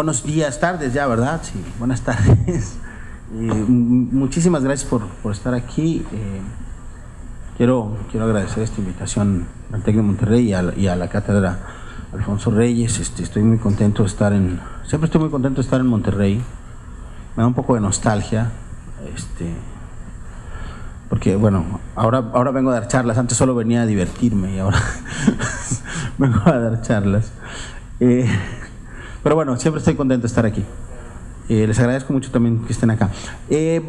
buenos días, tardes ya, ¿verdad? Sí, buenas tardes. Eh, muchísimas gracias por, por estar aquí. Eh, quiero, quiero agradecer esta invitación al TEC de Monterrey y a, la, cátedra Alfonso Reyes. Este, estoy muy contento de estar en, siempre estoy muy contento de estar en Monterrey. Me da un poco de nostalgia. Este, porque bueno, ahora, ahora vengo a dar charlas, antes solo venía a divertirme y ahora vengo a dar charlas. Eh, pero bueno, siempre estoy contento de estar aquí. Eh, les agradezco mucho también que estén acá. Eh,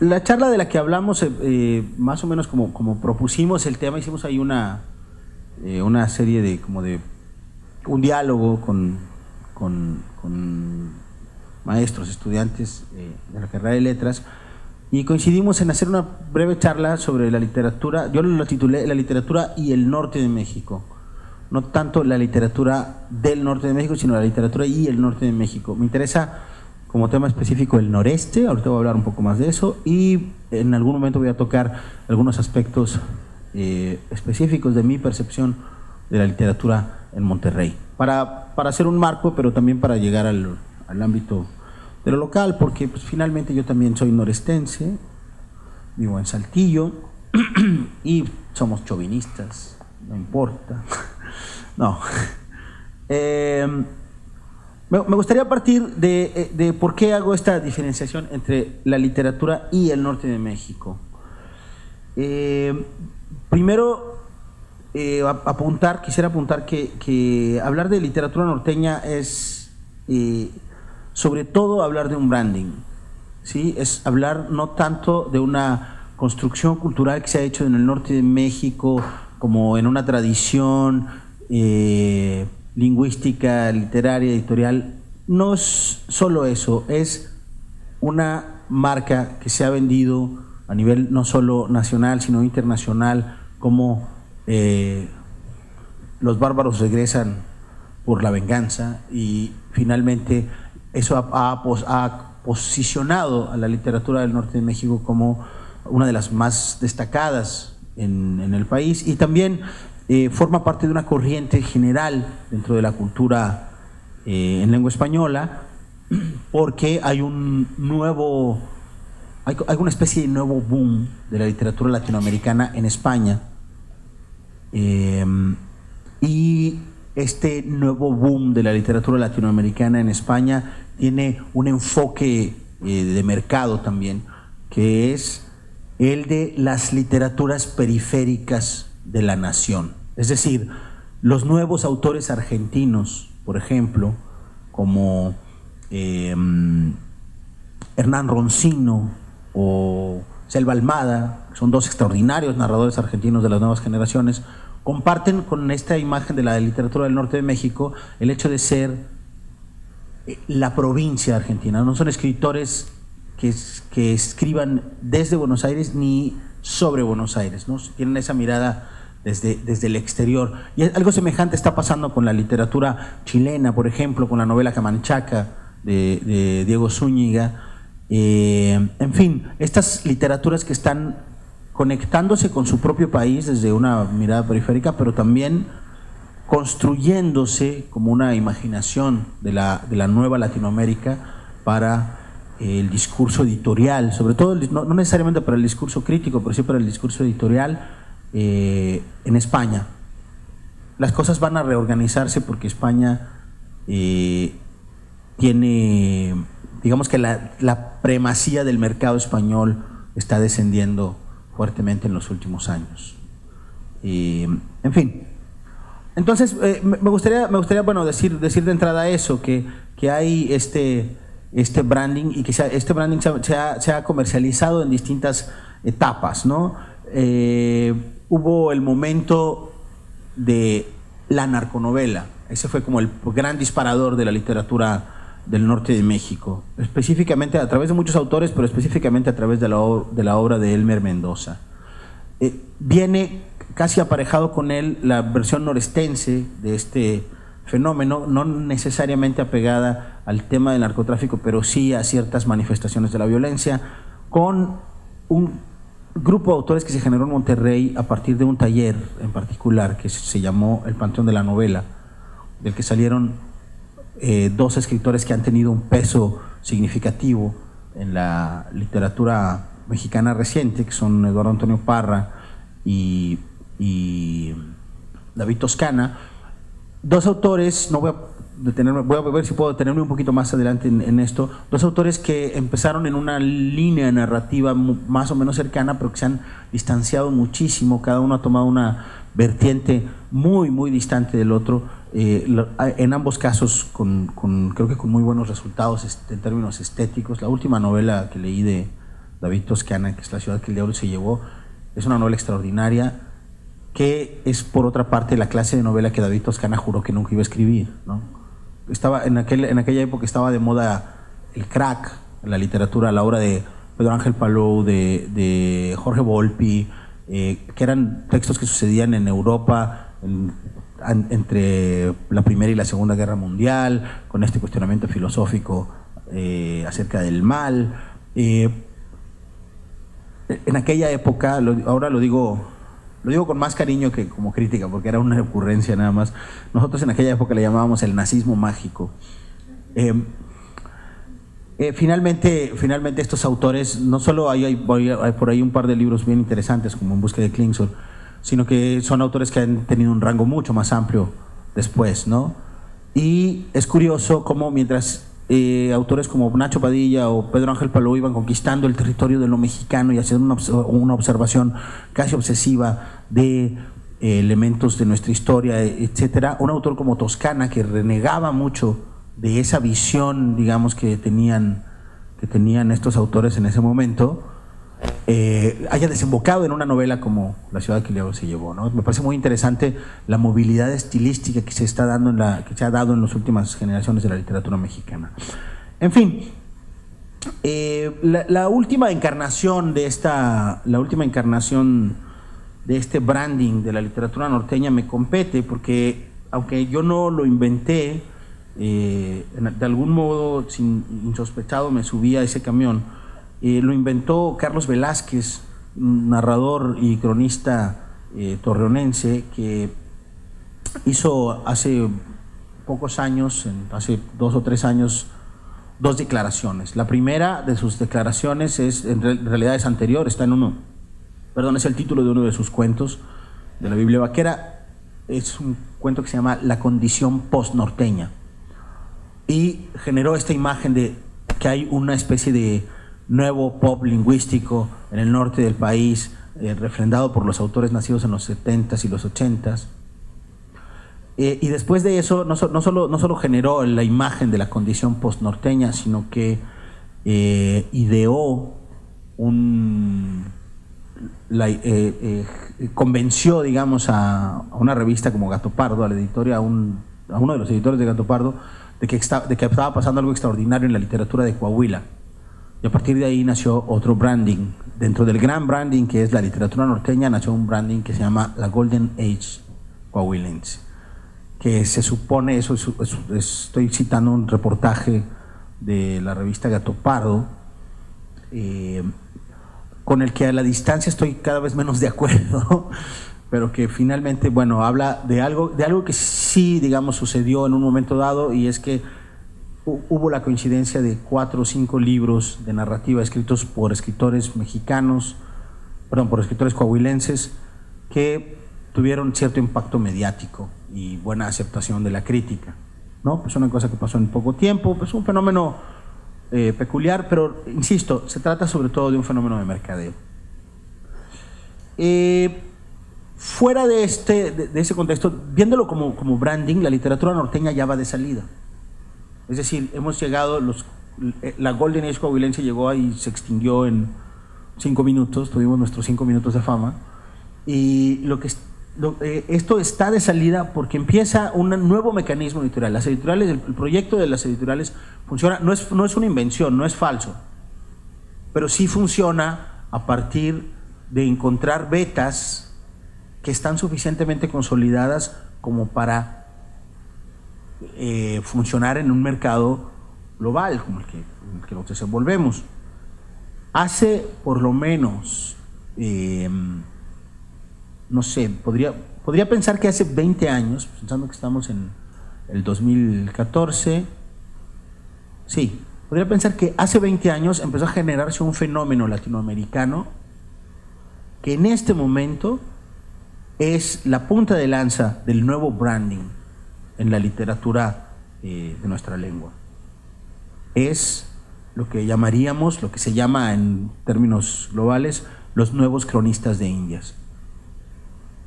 la charla de la que hablamos, más o menos como, como propusimos el tema, hicimos ahí una, una serie de, como de, un diálogo con, con, con maestros, estudiantes de la carrera de letras, y coincidimos en hacer una breve charla sobre la literatura, yo lo titulé La literatura y el norte de México. No tanto la literatura del norte de México, sino la literatura y el norte de México. Me interesa como tema específico el noreste, ahorita voy a hablar un poco más de eso, y en algún momento voy a tocar algunos aspectos eh, específicos de mi percepción de la literatura en Monterrey, para, para hacer un marco, pero también para llegar al, al ámbito de lo local, porque pues, finalmente yo también soy norestense, vivo en Saltillo y somos chauvinistas, no importa. no. Em, me, gustaría partir de, de, por qué hago esta diferenciación entre la literatura y el norte de México. Em, primero, eh, apuntar, quisiera apuntar que, que, hablar de literatura norteña es eh, sobre todo hablar de un branding, ¿sí? es hablar no tanto de una construcción cultural que se ha hecho en el norte de México como en una tradición eh, lingüística, literaria, editorial. No es solo eso, es una marca que se ha vendido a nivel no solo nacional, sino internacional, como eh, los bárbaros regresan por la venganza y finalmente eso ha, posicionado a la literatura del norte de México como una de las más destacadas en, el país y también eh, forma parte de una corriente general dentro de la cultura eh, en lengua española porque hay un nuevo, hay, una especie de nuevo boom de la literatura latinoamericana en España eh, y este nuevo boom de la literatura latinoamericana en España tiene un enfoque de mercado también, que es el de las literaturas periféricas de la nación. Es decir, los nuevos autores argentinos, por ejemplo, como em, Hernán Roncino o Selva Almada, son dos extraordinarios narradores argentinos de las nuevas generaciones, comparten con esta imagen de la literatura del norte de México el hecho de ser eh, la provincia argentina. No son escritores que, que escriban desde Buenos Aires ni sobre Buenos Aires, ¿no? tienen esa mirada desde, desde el exterior. Y algo semejante está pasando con la literatura chilena, por ejemplo, con la novela Camanchaca de, Diego Zúñiga. Eh, en fin, estas literaturas que están conectándose con su propio país desde una mirada periférica, pero también construyéndose como una imaginación de la, de la nueva Latinoamérica para el discurso editorial, sobre todo, no, necesariamente para el discurso crítico, pero sí para el discurso editorial eh, en España. Las cosas van a reorganizarse porque España eh, tiene, digamos que la, la primacía del mercado español está descendiendo fuertemente en los últimos años. Y, en fin, entonces eh, me gustaría, me gustaría bueno, decir, decir de entrada eso, que, que hay este, este branding y que este branding se ha, comercializado en distintas etapas. ¿no? Eh, hubo el momento de la narconovela, ese fue como el gran disparador de la literatura del norte de México, específicamente a través de muchos autores, pero específicamente a través de la, obra de Elmer Mendoza. Eh, viene casi aparejado con él la versión norestense de este fenómeno, no necesariamente apegada al tema del narcotráfico, pero sí a ciertas manifestaciones de la violencia, con un grupo de autores que se generó en Monterrey a partir de un taller en particular que se llamó El Panteón de la Novela, del que salieron eh, dos escritores que han tenido un peso significativo en la literatura mexicana reciente, que son Eduardo Antonio Parra y, David Toscana. Dos autores, no voy a detenerme, voy a ver si puedo detenerme un poquito más adelante en, esto, dos autores que empezaron en una línea narrativa más o menos cercana, pero que se han distanciado muchísimo, cada uno ha tomado una vertiente muy, muy distante del otro, eh, en ambos casos con, con, creo que con muy buenos resultados este, en términos estéticos. La última novela que leí de David Toscana, que es La ciudad que el diablo se llevó, es una novela extraordinaria que es por otra parte la clase de novela que David Toscana juró que nunca iba a escribir. ¿no? Estaba, en, aquel, en aquella época estaba de moda el crack la literatura, la obra de Pedro Ángel Palou, de, de Jorge Volpi, eh, que eran textos que sucedían en Europa entre la Primera y la Segunda Guerra Mundial, con este cuestionamiento filosófico eh, acerca del mal. Eh, en aquella época, ahora lo digo, lo digo con más cariño que como crítica, porque era una ocurrencia nada más. Nosotros en aquella época le llamábamos el nazismo mágico. Eh, finalmente, finalmente estos autores, no solo hay, hay, por ahí un par de libros bien interesantes como En busca de Klingsor, sino que son autores que han tenido un rango mucho más amplio después, ¿no? Y es curioso cómo mientras eh, autores como Nacho Padilla o Pedro Ángel Palou iban conquistando el territorio de lo mexicano y haciendo una, observación casi obsesiva de eh, elementos de nuestra historia, etcétera, un autor como Toscana que renegaba mucho de esa visión, digamos, que tenían, que tenían estos autores en ese momento, eh, haya desembocado en una novela como La ciudad que luego se llevó. ¿no? Me parece muy interesante la movilidad estilística que se, está dando en la, que se ha dado en las últimas generaciones de la literatura mexicana. En fin, eh, la, última encarnación de esta, la última encarnación de este branding de la literatura norteña me compete porque aunque yo no lo inventé, eh, de algún modo, sin, insospechado, me subí a ese camión. Eh, lo inventó Carlos Velázquez, narrador y cronista eh, torreonense, que hizo hace pocos años, hace dos o tres años, dos declaraciones. La primera de sus declaraciones es, en realidad es anterior, está en uno, perdón, es el título de uno de sus cuentos de la Biblia Vaquera. Es un cuento que se llama La condición post-norteña y generó esta imagen de que hay una especie de nuevo pop lingüístico en el norte del país, eh, refrendado por los autores nacidos en los 70s y los 80s. Eh, y después de eso, no, solo, no solo generó la imagen de la condición post-norteña, sino que eh, ideó un. convenció, digamos, a, una revista como Gato Pardo, a la editorial, a, un, uno de los editores de Gato Pardo, de que estaba pasando algo extraordinario en la literatura de Coahuila. Y a partir de ahí nació otro branding. Dentro del gran branding que es la literatura norteña, nació un branding que se llama la Golden Age Coahuilense. Que se supone, eso estoy citando un reportaje de la revista Gato Pardo, eh, con el que a la distancia estoy cada vez menos de acuerdo, pero que finalmente, bueno, habla de algo, de algo que sí, digamos, sucedió en un momento dado y es que hubo la coincidencia de cuatro o cinco libros de narrativa escritos por escritores mexicanos, perdón, por escritores coahuilenses que tuvieron cierto impacto mediático y buena aceptación de la crítica. ¿no? Pues una cosa que pasó en poco tiempo, pues un fenómeno eh, peculiar, pero insisto, se trata sobre todo de un fenómeno de mercadeo. Eh, Fuera de, este, de, ese contexto, viéndolo como, como, branding, la literatura norteña ya va de salida. Es decir, hemos llegado, eh, la Golden Age coahuilense llegó y se extinguió en cinco minutos, tuvimos nuestros cinco minutos de fama. Y lo que, eh, esto está de salida porque empieza un nuevo mecanismo editorial. Las editoriales, el, proyecto de las editoriales funciona, no es, no es una invención, no es falso, pero sí funciona a partir de encontrar betas que están suficientemente consolidadas como para eh, funcionar en un mercado global como el que, que nos desenvolvemos. Hace por lo menos, em, no sé, podría, podría pensar que hace 20 años, pensando que estamos en, el 2014. Sí, podría pensar que hace 20 años empezó a generarse un fenómeno latinoamericano que en este momento es la punta de lanza del nuevo branding en la literatura eh, de nuestra lengua. Es lo que llamaríamos, lo que se llama en términos globales, los nuevos cronistas de Indias.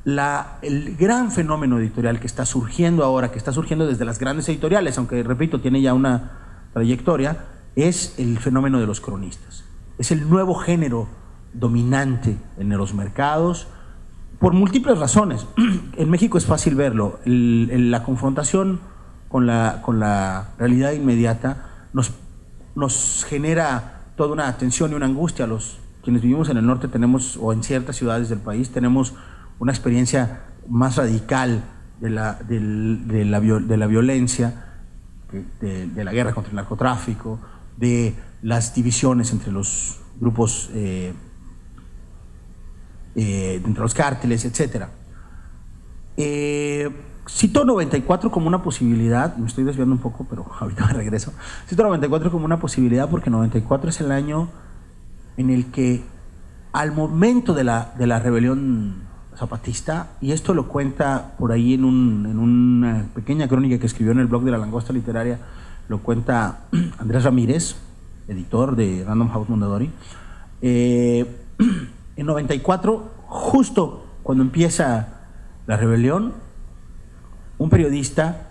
La, el gran fenómeno editorial que está surgiendo ahora, que está surgiendo desde las grandes editoriales, aunque repito, tiene ya una trayectoria, es el fenómeno de los cronistas. Es el nuevo género dominante en los mercados, por múltiples razones. En México es fácil verlo. la confrontación con la, con la realidad inmediata nos, nos genera toda una tensión y una angustia. Los quienes vivimos en el norte tenemos, o en ciertas ciudades del país, tenemos una experiencia más radical de la, de la, de la violencia, de, la guerra contra el narcotráfico, de las divisiones entre los grupos eh, eh, entre los cárteles, etc. Eh, cito 94 como una posibilidad, me estoy desviando un poco, pero ahorita me regreso. Cito 94 como una posibilidad porque 94 es el año en el que al momento de la, de la rebelión zapatista, y esto lo cuenta por ahí en, una pequeña crónica que escribió en el blog de la Langosta Literaria, lo cuenta Andrés Ramírez, editor de Random House Mondadori. Eh, en 94, justo cuando empieza la rebelión, un periodista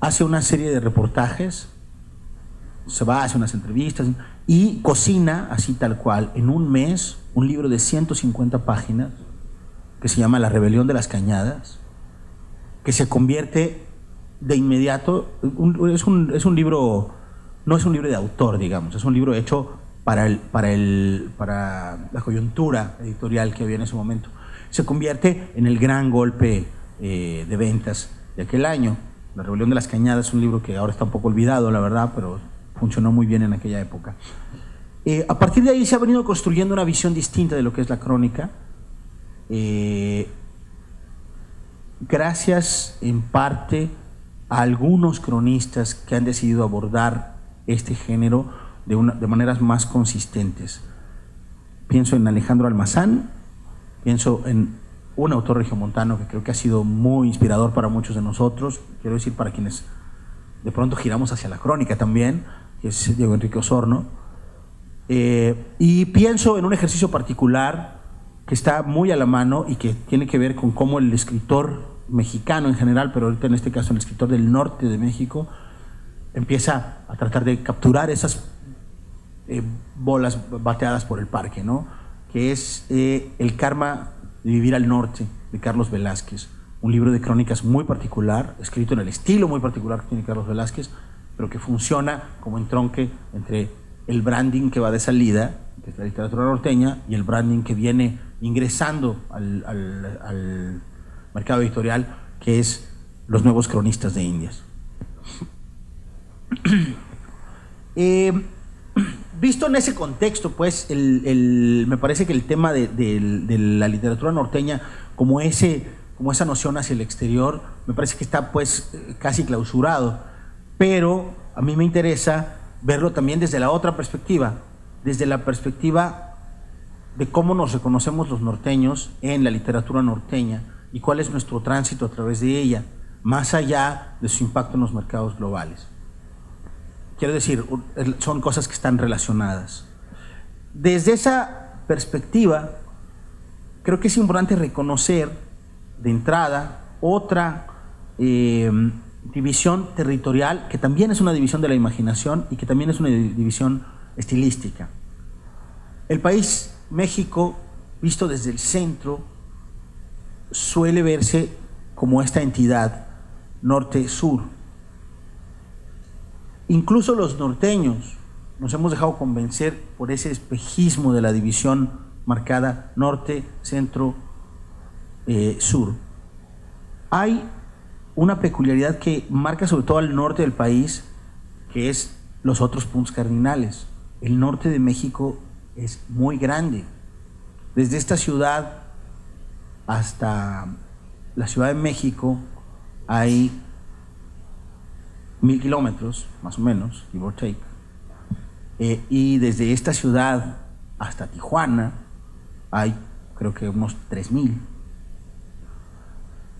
hace una serie de reportajes, se va, hace unas entrevistas y cocina, así tal cual, en un mes, un libro de 150 páginas que se llama La rebelión de las cañadas, que se convierte de inmediato, es, un, es un libro, no es un libro de autor, digamos, es un libro hecho para, el, para, el, para la coyuntura editorial que había en ese momento. Se convierte en el gran golpe eh, de ventas de aquel año. La Rebelión de las Cañadas es un libro que ahora está un poco olvidado, la verdad, pero funcionó muy bien en aquella época. Eh, a partir de ahí se ha venido construyendo una visión distinta de lo que es la crónica, eh, gracias en parte a algunos cronistas que han decidido abordar este género de, una, de maneras más consistentes. Pienso en Alejandro Almazán, pienso en un autor regiomontano que creo que ha sido muy inspirador para muchos de nosotros, quiero decir para quienes de pronto giramos hacia la crónica también, que es Diego Enrique Osorno. Eh, y pienso en un ejercicio particular que está muy a la mano y que tiene que ver con cómo el escritor mexicano en general, pero ahorita en este caso el escritor del norte de México, empieza a tratar de capturar esas eh, bolas bateadas por el parque, ¿no? que es eh, El karma de vivir al norte, de Carlos Velázquez. Un libro de crónicas muy particular, escrito en el estilo muy particular que tiene Carlos Velázquez, pero que funciona como entronque entre el branding que va de salida, que es la literatura norteña, y el branding que viene ingresando al, al mercado editorial, que es los nuevos cronistas de Indias. eh, visto en ese contexto, pues, me parece que el tema de, la literatura norteña, como, ese, como esa noción hacia el exterior, me parece que está, pues, casi clausurado. Pero a mí me interesa verlo también desde la otra perspectiva, desde la perspectiva de cómo nos reconocemos los norteños en la literatura norteña y cuál es nuestro tránsito a través de ella, más allá de su impacto en los mercados globales. Quiero decir, son cosas que están relacionadas. Desde esa perspectiva, creo que es importante reconocer de entrada otra em, división territorial, que también es una división de la imaginación y que también es una división estilística. El país México, visto desde el centro, suele verse como esta entidad norte-sur, Incluso los norteños nos hemos dejado convencer por ese espejismo de la división marcada norte, centro, eh, sur. Hay una peculiaridad que marca sobre todo al norte del país, que es los otros puntos cardinales. El norte de México es muy grande. Desde esta ciudad hasta la Ciudad de México hay mil kilómetros, más o menos, give or take. Eh, y desde esta ciudad hasta Tijuana hay creo que unos 3.000.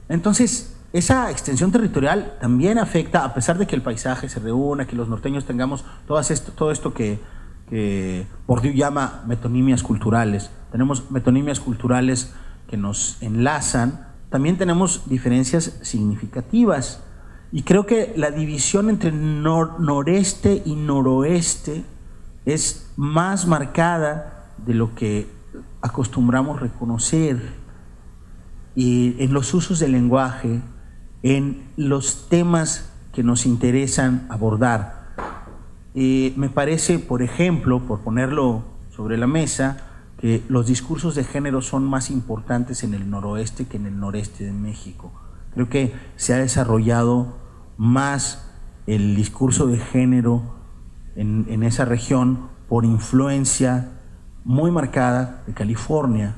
Entonces, esa extensión territorial también afecta, a pesar de que el paisaje se reúna, que los norteños tengamos todo esto, todo esto que, que Bourdieu llama metonimias culturales. Tenemos metonimias culturales que nos enlazan, también tenemos diferencias significativas. Y creo que la división entre noreste y noroeste es más marcada de lo que acostumbramos reconocer y en los usos del lenguaje, en los temas que nos interesan abordar. me parece, por ejemplo, por ponerlo sobre la mesa, que los discursos de género son más importantes en el noroeste que en el noreste de México. Creo que se ha desarrollado más el discurso de género en, esa región por influencia muy marcada de California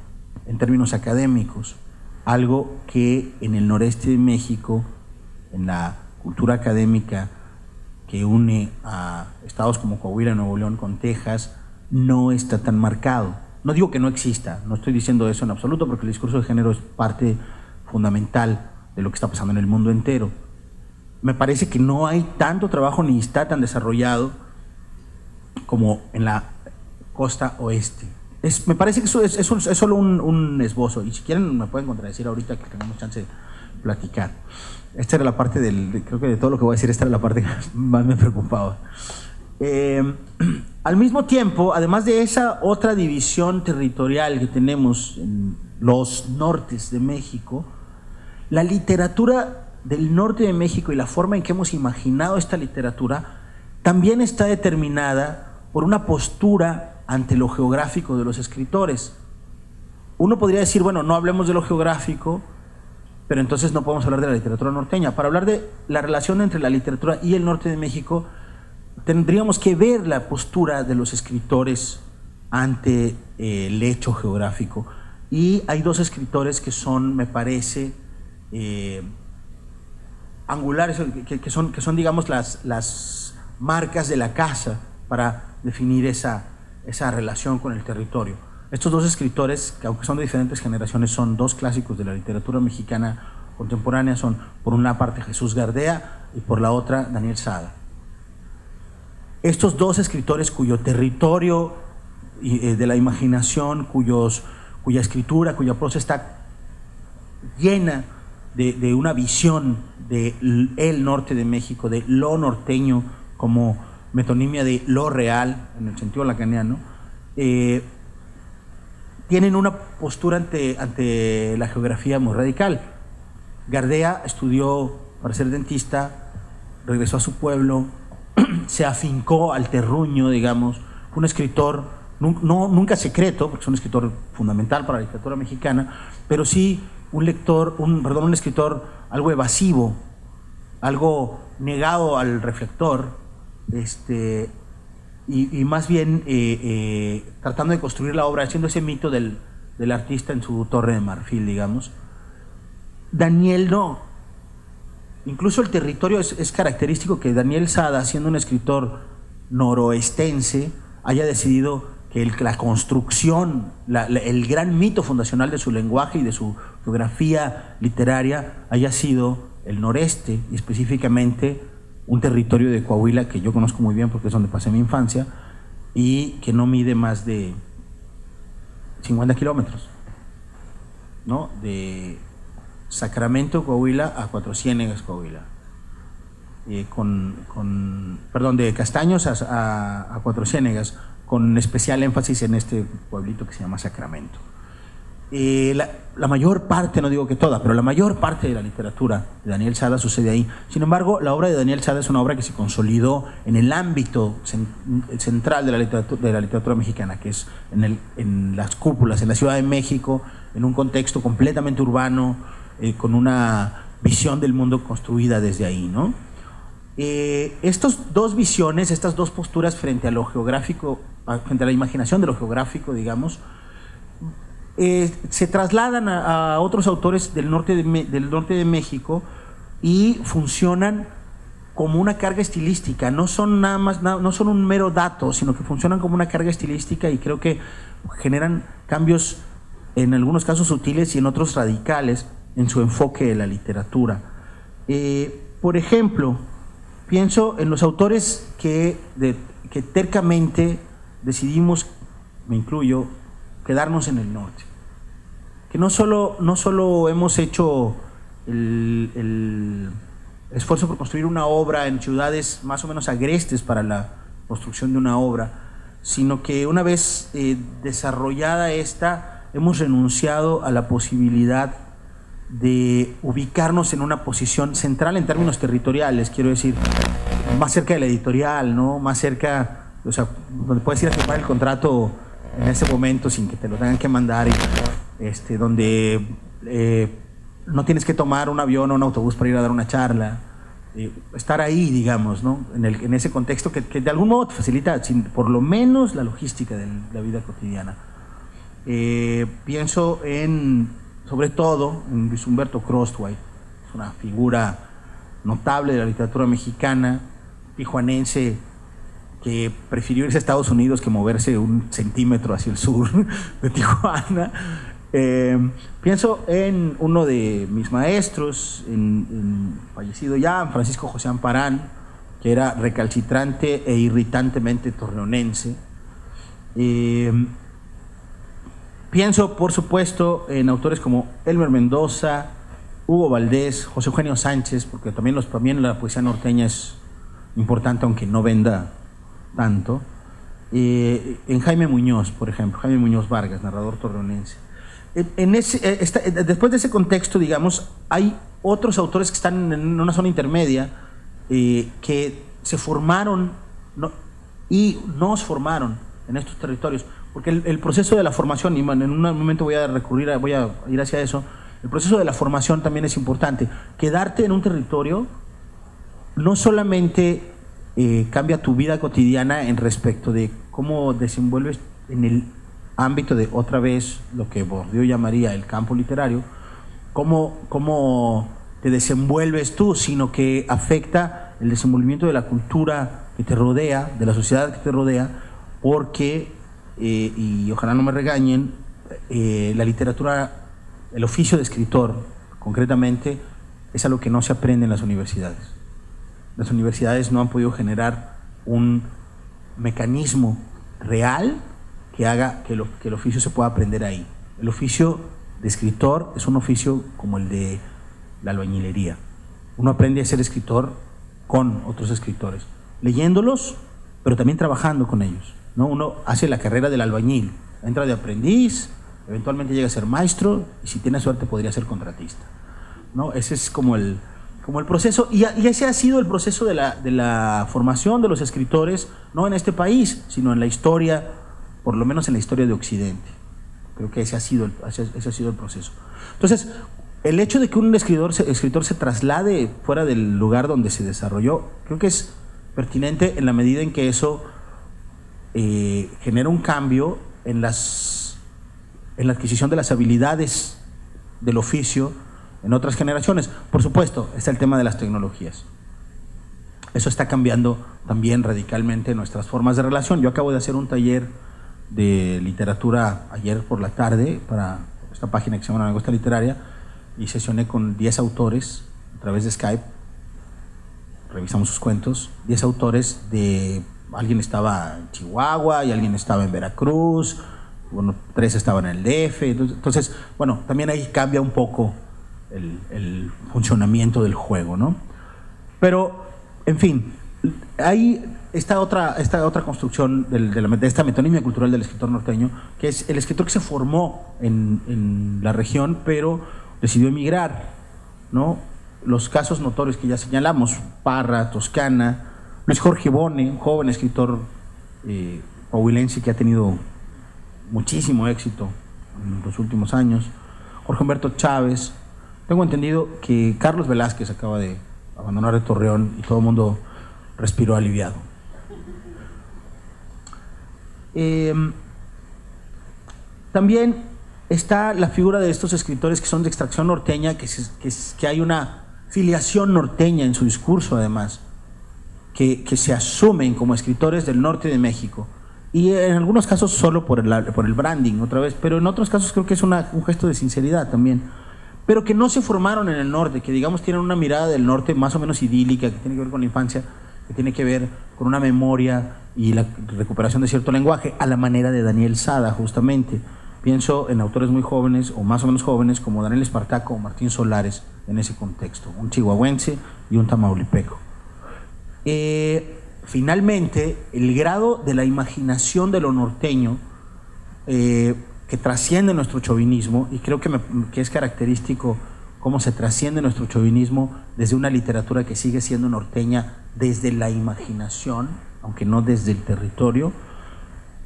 en términos académicos, algo que en el noreste de México, en la cultura académica que une a estados como Coahuila, Nuevo León con Texas, no está tan marcado. No digo que no exista, no estoy diciendo eso en absoluto, porque el discurso de género es parte fundamental de lo que está pasando en el mundo entero. Me parece que no hay tanto trabajo ni está tan desarrollado como en la costa oeste. Es, me parece que eso es, solo un, esbozo, y si quieren me pueden contradecir ahorita que tengamos chance de platicar. Esta era la parte del, creo que de todo lo que voy a decir, esta era la parte que más me preocupaba. Eh, al mismo tiempo, además de esa otra división territorial que tenemos en los nortes de México, la literatura del norte de México y la forma en que hemos imaginado esta literatura también está determinada por una postura ante lo geográfico de los escritores. Uno podría decir, bueno, no hablemos de lo geográfico, pero entonces no podemos hablar de la literatura norteña. Para hablar de la relación entre la literatura y el norte de México, tendríamos que ver la postura de los escritores ante eh, el hecho geográfico. Y hay dos escritores que son, me parece, eh, angulares, que, son, que son, digamos, las, las marcas de la casa para definir esa, esa relación con el territorio. Estos dos escritores, que aunque son de diferentes generaciones, son dos clásicos de la literatura mexicana contemporánea, son por una parte Jesús Gardea y por la otra Daniel Sada. Estos dos escritores cuyo territorio eh, de la imaginación, cuyos, cuya escritura, cuya prosa está llena de, de una visión del el norte de México, de lo norteño como metonimia de lo real, en el sentido lacaniano, eh, tienen una postura ante, ante la geografía muy radical. Gardea estudió para ser dentista, regresó a su pueblo, se afincó al terruño, digamos, un escritor, no, nunca secreto, porque es un escritor fundamental para la literatura mexicana, pero sí un lector, un, perdón, un escritor algo evasivo, algo negado al reflector, este, y, más bien eh, eh, tratando de construir la obra, haciendo ese mito del, artista en su torre de marfil, digamos. Daniel no. Incluso el territorio es, característico que Daniel Sada, siendo un escritor noroestense, haya decidido que la construcción, el gran mito fundacional de su lenguaje y de su geografía literaria haya sido el noreste, y específicamente un territorio de Coahuila que yo conozco muy bien porque es donde pasé mi infancia y que no mide más de 50 kilómetros, ¿no? De Sacramento, Coahuila a Cuatro Ciénegas, Coahuila. Eh, con, perdón, de Castaños a, a Cuatro Ciénegas, con especial énfasis en este pueblito que se llama Sacramento. Eh, la, mayor parte, no digo que toda, pero la mayor parte de la literatura de Daniel Sada sucede ahí. Sin embargo, la obra de Daniel Sada es una obra que se consolidó en el ámbito central de la, literatura, de la literatura mexicana, que es en, el, en, las cúpulas, en la Ciudad de México, en un contexto completamente urbano, eh, con una visión del mundo construida desde ahí. ¿no? Eh, estas dos visiones, estas dos posturas frente a lo geográfico, frente a la imaginación de lo geográfico, digamos, eh, se trasladan a, otros autores del norte de, del norte de México y funcionan como una carga estilística, no son nada más, no son un mero dato, sino que funcionan como una carga estilística y creo que generan cambios en algunos casos sutiles y en otros radicales en su enfoque de la literatura. Eh, por ejemplo, pienso en los autores que, que tercamente decidimos, me incluyo, quedarnos en el norte. Que no solo, no solo hemos hecho el, esfuerzo por construir una obra en ciudades más o menos agrestes para la construcción de una obra, sino que una vez eh, desarrollada esta, hemos renunciado a la posibilidad de ubicarnos en una posición central en términos territoriales, quiero decir, más cerca de la editorial, ¿no? Más cerca, o sea, donde puedes ir a firmar el contrato en ese momento sin que te lo tengan que mandar, este, donde eh, no tienes que tomar un avión o un autobús para ir a dar una charla. Eh, estar ahí, digamos, ¿no? en, el, en ese contexto que, de algún modo te facilita por lo menos la logística de la vida cotidiana. Eh, pienso en, sobre todo, en Luis Humberto Crostwhite, es una figura notable de la literatura mexicana, tijuanense, que prefirió irse a Estados Unidos que moverse un centímetro hacia el sur de Tijuana. Eh, pienso en uno de mis maestros, fallecido ya, Francisco José Amparán, que era recalcitrante e irritantemente torreonense. Eh, pienso, por supuesto, en autores como Elmer Mendoza, Hugo Valdés, José Eugenio Sánchez, porque también, los, también la poesía norteña es importante, aunque no venda tanto. Eh, en Jaime Muñoz, por ejemplo, Jaime Muñoz Vargas, narrador torreonense. En ese, eh, eh, después de ese contexto, digamos, hay otros autores que están en una zona intermedia que se formaron y nos formaron en estos territorios, porque el, proceso de la formación, y en un momento voy a recurrir, voy a ir hacia eso, el proceso de la formación también es importante. Quedarte en un territorio no solamente eh, cambia tu vida cotidiana en respecto de cómo desenvuelves en el ámbito de otra vez lo que Bourdieu llamaría el campo literario, cómo, cómo te desenvuelves tú, sino que afecta el desenvolvimiento de la cultura que te rodea, de la sociedad que te rodea, porque, eh, y ojalá no me regañen, eh, la literatura, el oficio de escritor, concretamente, es algo que no se aprende en las universidades las universidades no han podido generar un mecanismo real que haga que, el oficio se pueda aprender ahí. El oficio de escritor es un oficio como el de la albañilería. Uno aprende a ser escritor con otros escritores, leyéndolos, pero también trabajando con ellos. ¿No? Uno hace la carrera del albañil, entra de aprendiz, eventualmente llega a ser maestro y si tiene suerte podría ser contratista. ¿no? Ese es como el, como el proceso, y, ese ha sido el proceso de la, de la, formación de los escritores, no en este país, sino en la historia, por lo menos en la historia de Occidente. Creo que ese ha sido el, ese ha sido el proceso. Entonces, el hecho de que un escritor escritor se traslade fuera del lugar donde se desarrolló, creo que es pertinente en la medida en que eso eh, genera un cambio en, las, en la adquisición de las habilidades del oficio, en otras generaciones. Por supuesto, está el tema de las tecnologías. Eso está cambiando también radicalmente nuestras formas de relación. Yo acabo de hacer un taller de literatura ayer por la tarde para esta página que se llama La Angosta Literaria y sesioné con 10 autores a través de Skype. Revisamos sus cuentos. 10 autores de... Alguien estaba en Chihuahua y alguien estaba en Veracruz. Bueno, tres estaban en el DF. Entonces, bueno, también ahí cambia un poco el, funcionamiento del juego, ¿no? Pero, en fin, hay esta otra, esta otra construcción de, esta metonimia cultural del escritor norteño, que es el escritor que se formó en, la región, pero decidió emigrar, ¿no? Los casos notorios que ya señalamos, Parra, Toscana, Luis Jorge Bone, un joven escritor eh, que ha tenido muchísimo éxito en los últimos años, Jorge Humberto Chávez, tengo entendido que Carlos Velázquez acaba de abandonar el Torreón y todo el mundo respiró aliviado. Em, también está la figura de estos escritores que son de extracción norteña, que, hay una filiación norteña en su discurso además. Que, se asumen como escritores del norte de México. Y en algunos casos solo por el, por el branding, otra vez, pero en otros casos creo que es una, un gesto de sinceridad también. Pero que no se formaron en el norte, que digamos tienen una mirada del norte más o menos idílica, que tiene que ver con la infancia, que tiene que ver con una memoria y la recuperación de cierto lenguaje, a la manera de Daniel Sada, justamente. Pienso en autores muy jóvenes o más o menos jóvenes como Daniel Espartaco o Martín Solares en ese contexto, un chihuahuense y un tamaulipeco. Eh, finalmente, el grado de la imaginación de lo norteño eh, que trasciende nuestro chauvinismo, y creo que, es característico cómo se trasciende nuestro chauvinismo desde una literatura que sigue siendo norteña desde la imaginación, aunque no desde el territorio.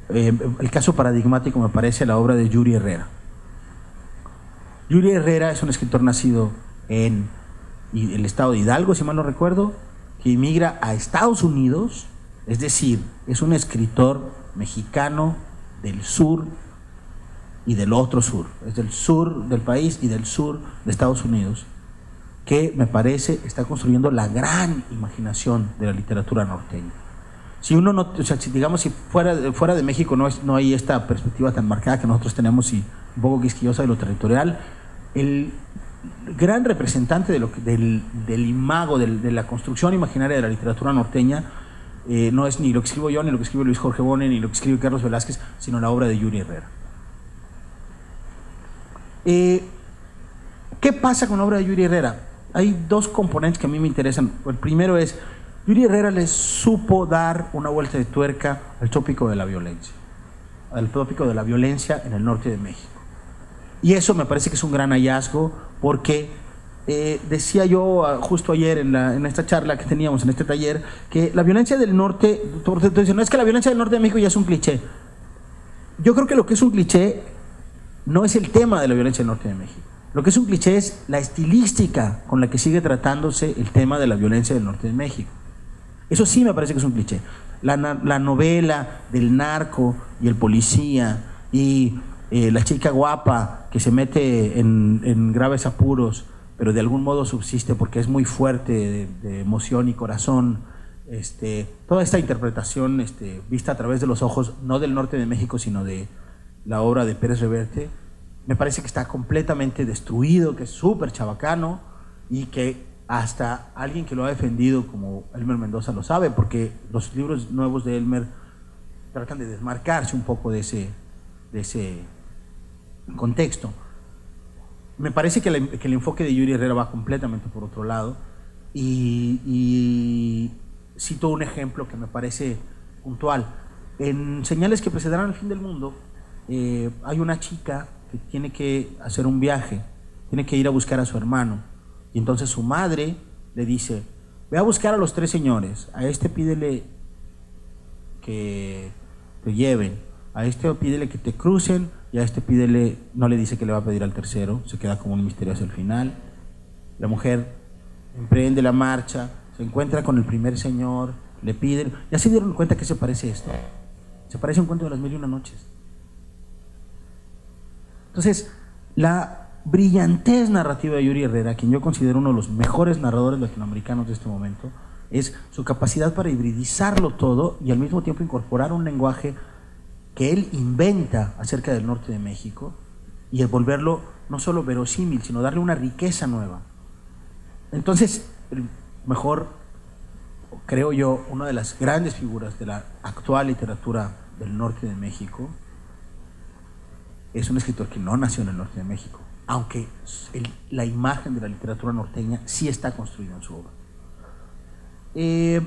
Eh, el caso paradigmático me parece la obra de Yuri Herrera. Yuri Herrera es un escritor nacido en el estado de Hidalgo, si mal no recuerdo, que emigra a Estados Unidos, es decir, es un escritor mexicano del sur y del otro sur, es del sur del país y del sur de Estados Unidos, que me parece está construyendo la gran imaginación de la literatura norteña. Si uno no, o sea, digamos, si fuera, fuera de México no, es, no hay esta perspectiva tan marcada que nosotros tenemos y un poco quisquillosa de lo territorial, el gran representante del, imago, de la construcción imaginaria de la literatura norteña, eh, no es ni lo que escribo yo, ni lo que escribe Luis Jorge Bonet, ni lo que escribe Carlos Velázquez, sino la obra de Yuri Herrera. Eh, ¿Qué pasa con la obra de Yuri Herrera? Hay dos componentes que a mí me interesan. El primero es, Yuri Herrera le supo dar una vuelta de tuerca al tópico de la violencia, al tópico de la violencia en el norte de México. Y eso me parece que es un gran hallazgo porque eh, decía yo ah, justo ayer en, en, esta charla que teníamos, en este taller, que la violencia del norte, no es que la violencia del norte de México ya es un cliché. Yo creo que lo que es un cliché no es el tema de la violencia del norte de México. Lo que es un cliché es la estilística con la que sigue tratándose el tema de la violencia del norte de México. Eso sí me parece que es un cliché. La, la novela del narco y el policía y eh, la chica guapa que se mete en, graves apuros, pero de algún modo subsiste porque es muy fuerte de, de emoción y corazón. Este, toda esta interpretación este, vista a través de los ojos, no del norte de México, sino de, la obra de Pérez Reverte, me parece que está completamente destruido, que es súper chabacano y que hasta alguien que lo ha defendido como Elmer Mendoza lo sabe, porque los libros nuevos de Elmer tratan de desmarcarse un poco de ese, de ese contexto. Me parece que, el enfoque de Yuri Herrera va completamente por otro lado y, cito un ejemplo que me parece puntual. En Señales que precederán al fin del mundo, eh, hay una chica que tiene que hacer un viaje, tiene que ir a buscar a su hermano. Y entonces su madre le dice, ve a buscar a los tres señores, a este pídele que te lleven, a este pídele que te crucen y a este pídele, no le dice que le va a pedir al tercero, se queda como un misterio hacia el final. La mujer emprende la marcha, se encuentra con el primer señor, le piden, ya se dieron cuenta que se parece esto. Se parece a un cuento de las mil y una noches. Entonces, la brillantez narrativa de Yuri Herrera, quien yo considero uno de los mejores narradores latinoamericanos de este momento, es su capacidad para hibridizarlo todo y al mismo tiempo incorporar un lenguaje que él inventa acerca del norte de México y volverlo no solo verosímil, sino darle una riqueza nueva. Entonces, el mejor, creo yo, una de las grandes figuras de la actual literatura del norte de México es un escritor que no nació en el norte de México, aunque la imagen de la literatura norteña sí está construida en su obra. Eh,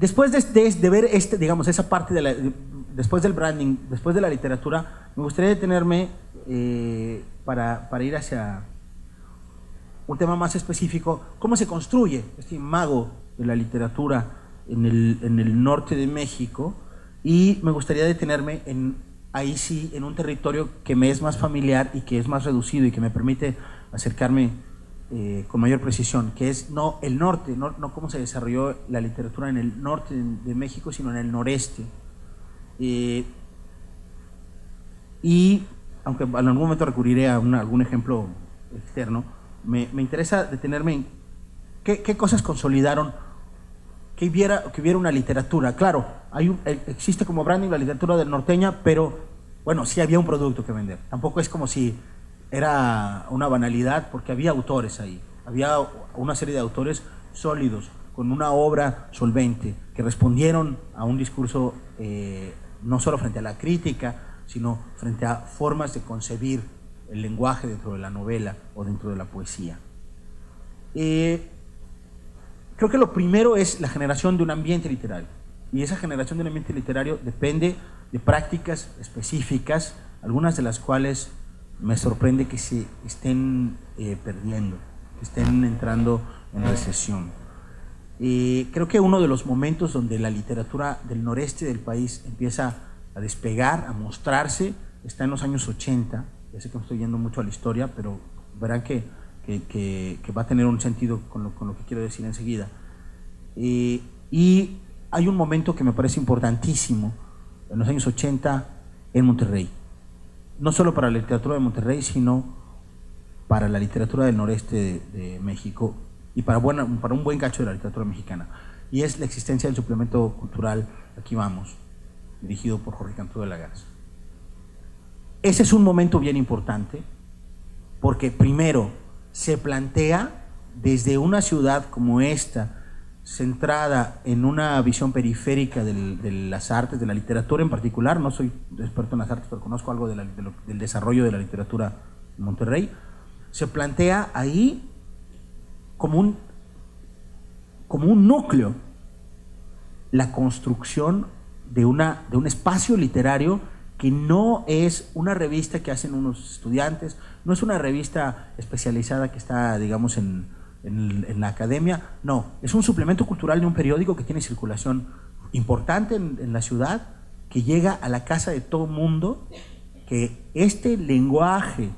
después de, ver este, digamos, esa parte de la, después del branding, después de la literatura, me gustaría detenerme eh, para, ir hacia un tema más específico, cómo se construye este mago de la literatura en el, en el norte de México, y me gustaría detenerme en ahí sí, en un territorio que me es más familiar y que es más reducido y que me permite acercarme eh, con mayor precisión, que es no el norte, no, no, cómo se desarrolló la literatura en el norte de, México, sino en el noreste. Eh, y, aunque en algún momento recurriré a algún ejemplo externo, me, me, interesa detenerme en qué, qué cosas consolidaron que hubiera, que hubiera una literatura. Claro, hay existe como branding la literatura del norteña, pero bueno, sí había un producto que vender. Tampoco es como si era una banalidad, porque había autores ahí. Había una serie de autores sólidos, con una obra solvente, que respondieron a un discurso eh, no solo frente a la crítica, sino frente a formas de concebir el lenguaje dentro de la novela o dentro de la poesía. Eh, creo que lo primero es la generación de un ambiente literario. Y esa generación de un ambiente literario depende de prácticas específicas, algunas de las cuales me sorprende que se estén eh, perdiendo, que estén entrando en recesión. Creo que uno de los momentos donde la literatura del noreste del país empieza a despegar, a mostrarse, está en los años 80. Ya sé que me estoy yendo mucho a la historia, pero verán que, que, va a tener un sentido con lo, con lo que quiero decir enseguida. Eh, y hay un momento que me parece importantísimo en los años 80 en Monterrey. No solo para la literatura de Monterrey, sino para la literatura del noreste de México y para, buena, para un buen cacho de la literatura mexicana. Y es la existencia del suplemento cultural Aquí vamos, dirigido por Jorge Cantú de la Garza. Ese es un momento bien importante porque primero se plantea desde una ciudad como esta, centrada en una visión periférica de las artes, de la literatura en particular, no soy experto en las artes, pero conozco algo del desarrollo de la literatura en Monterrey, se plantea ahí como un, como un núcleo la construcción de, una, de un espacio literario que no es una revista que hacen unos estudiantes, no es una revista especializada que está, digamos, en, la academia, no, es un suplemento cultural de un periódico que tiene circulación importante en, en la ciudad, que llega a la casa de todo mundo, que este lenguaje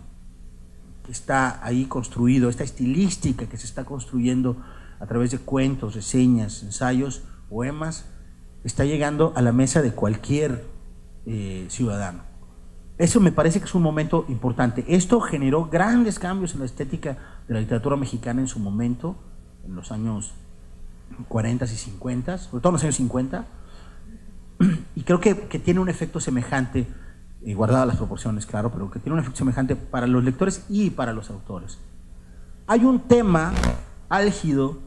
que está ahí construido, esta estilística que se está construyendo a través de cuentos, reseñas, ensayos, poemas, está llegando a la mesa de cualquier eh, ciudadano. Eso me parece que es un momento importante. Esto generó grandes cambios en la estética de la literatura mexicana en su momento, en los años 40 y 50, sobre todo en los años 50, y creo que, que tiene un efecto semejante y guardadas las proporciones, claro, pero que tiene un efecto semejante para los lectores y para los autores. Hay un tema álgido,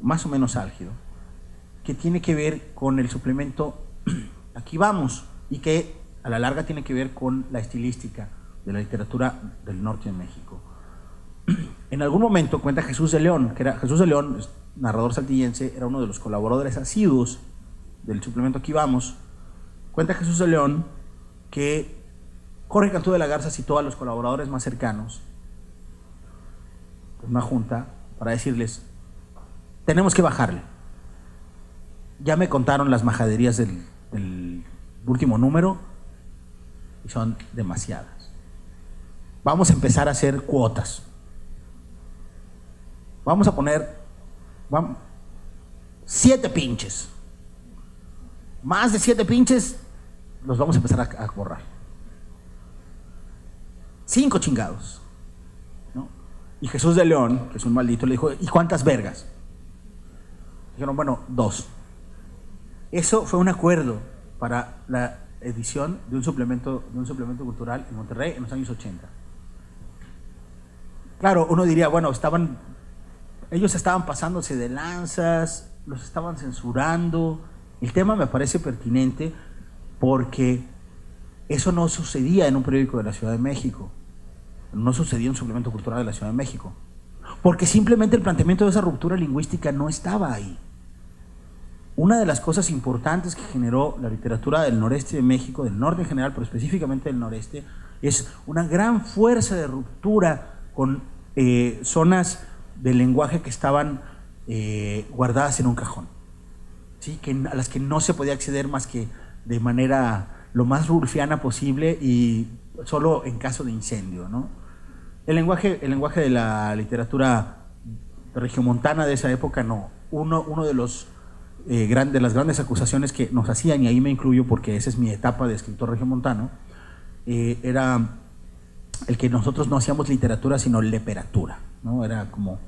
más o menos álgido, que tiene que ver con el suplemento Aquí vamos, y que a la larga tiene que ver con la estilística de la literatura del norte de México. En algún momento cuenta Jesús de León, que era Jesús de León, narrador saltillense, era uno de los colaboradores asiduos del suplemento Aquí vamos. Cuenta Jesús de León que Jorge Cantú de la Garza citó a los colaboradores más cercanos una junta para decirles, tenemos que bajarle. Ya me contaron las majaderías del, del último número y son demasiadas. Vamos a empezar a hacer cuotas. Vamos a poner siete pinches. Más de siete pinches los vamos a empezar a, borrar. Cinco chingados. Y Jesús de León, que es un maldito, le dijo, ¿y cuántas vergas? Dijeron, bueno, dos. Eso fue un acuerdo para la edición de un suplemento, de un suplemento cultural en Monterrey en los años 80. Claro, uno diría, bueno, estaban, ellos estaban pasándose de lanzas, los estaban censurando. El tema me parece pertinente porque eso no sucedía en un periódico de la Ciudad de México, no sucedía en un suplemento cultural de la Ciudad de México, porque simplemente el planteamiento de esa ruptura lingüística no estaba ahí. Una de las cosas importantes que generó la literatura del noreste de México, del norte en general, pero específicamente del noreste, es una gran fuerza de ruptura con eh, zonas del lenguaje que estaban eh, guardadas en un cajón, ¿sí? que, a las que no se podía acceder más que de manera lo más rulfiana posible y solo en caso de incendio. ¿no? El, lenguaje, el lenguaje de la literatura regiomontana de esa época no. Uno, uno de, los, eh, de las grandes acusaciones que nos hacían, y ahí me incluyo porque esa es mi etapa de escritor regiomontano, eh, era el que nosotros no hacíamos literatura sino literatura. ¿no? Era como...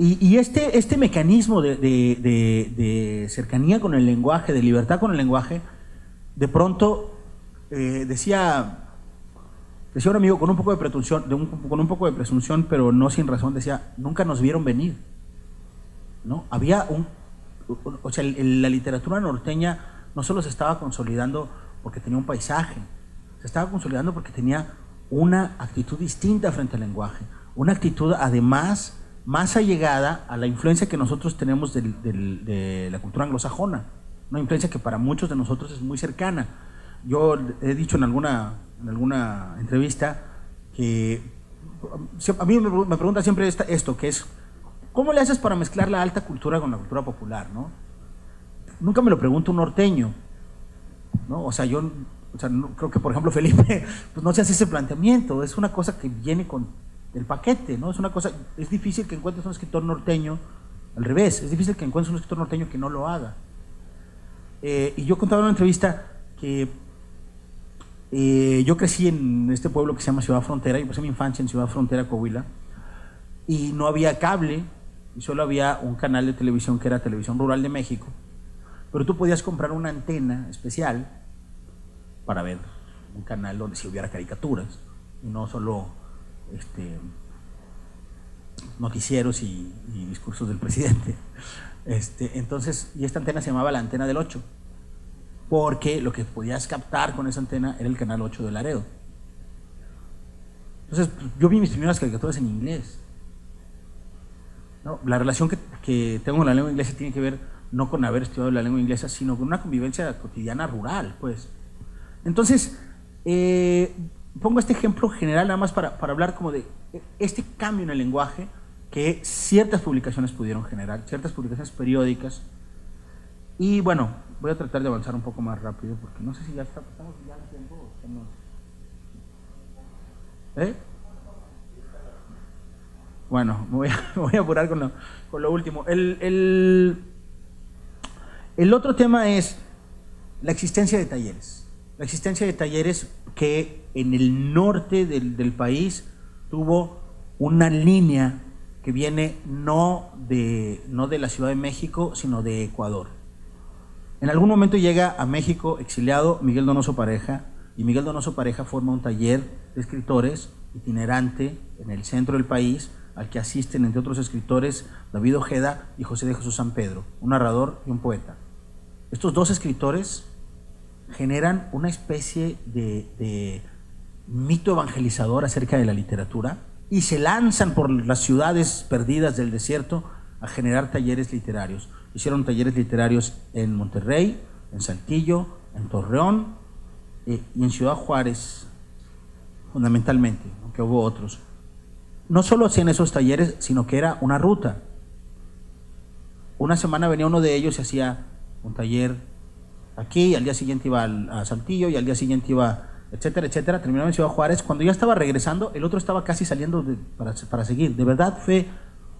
Y, este, este mecanismo de, cercanía con el lenguaje, de libertad con el lenguaje, de pronto eh, decía, decía un amigo con un poco de presunción, con un poco de presunción, pero no sin razón, decía, nunca nos vieron venir. ¿no? Había un, o sea, la literatura norteña no solo se estaba consolidando porque tenía un paisaje, se estaba consolidando porque tenía una actitud distinta frente al lenguaje, una actitud además más allegada a la influencia que nosotros tenemos de la cultura anglosajona, una influencia que para muchos de nosotros es muy cercana. Yo he dicho en alguna, en alguna entrevista que a mí me pregunta siempre esto, que es, ¿cómo le haces para mezclar la alta cultura con la cultura popular? ¿no? Nunca me lo pregunta un norteño, ¿no? O sea, yo o sea, creo que, por ejemplo, Felipe, pues no se hace ese planteamiento, es una cosa que viene con el paquete, ¿no? Es una cosa, es difícil que encuentres un escritor norteño, al revés, es difícil que encuentres un escritor norteño que no lo haga. Eh, y yo contaba en una entrevista que eh, yo crecí en este pueblo que se llama Ciudad Frontera, y pasé mi infancia en Ciudad Frontera, Coahuila, y no había cable, y solo había un canal de televisión que era Televisión Rural de México, pero tú podías comprar una antena especial para ver un canal donde si hubiera caricaturas y no solo este, noticieros y, discursos del presidente. Este, entonces, y esta antena se llamaba la antena del 8, porque lo que podías captar con esa antena era el canal 8 de Laredo. Entonces, yo vi mis primeras caricaturas en inglés. La relación que, que, tengo con la lengua inglesa tiene que ver no con haber estudiado la lengua inglesa, sino con una convivencia cotidiana rural, pues. Entonces, eh, pongo este ejemplo general nada más para, hablar como de este cambio en el lenguaje que ciertas publicaciones pudieron generar, ciertas publicaciones periódicas. Y bueno, voy a tratar de avanzar un poco más rápido porque no sé si ya estamos ya tiempo ¿Eh? Bueno, me voy, a, apurar con lo, último. el otro tema es la existencia de talleres la existencia de talleres que en el norte del, país tuvo una línea que viene no de la Ciudad de México, sino de Ecuador. En algún momento llega a México exiliado Miguel Donoso Pareja, y Miguel Donoso Pareja forma un taller de escritores itinerante en el centro del país, al que asisten, entre otros escritores, David Ojeda y José de Jesús San Pedro, un narrador y un poeta. Estos dos escritores generan una especie de, mito evangelizador acerca de la literatura y se lanzan por las ciudades perdidas del desierto a generar talleres literarios. Hicieron talleres literarios en Monterrey, en Saltillo, en Torreón eh, y en Ciudad Juárez, fundamentalmente, aunque hubo otros. No solo hacían esos talleres, sino que era una ruta. Una semana venía uno de ellos y hacía un taller aquí, al día siguiente iba a Saltillo y al día siguiente iba, etcétera, etcétera. Terminaba en Ciudad Juárez. Cuando ya estaba regresando, el otro estaba casi saliendo para, seguir. De verdad fue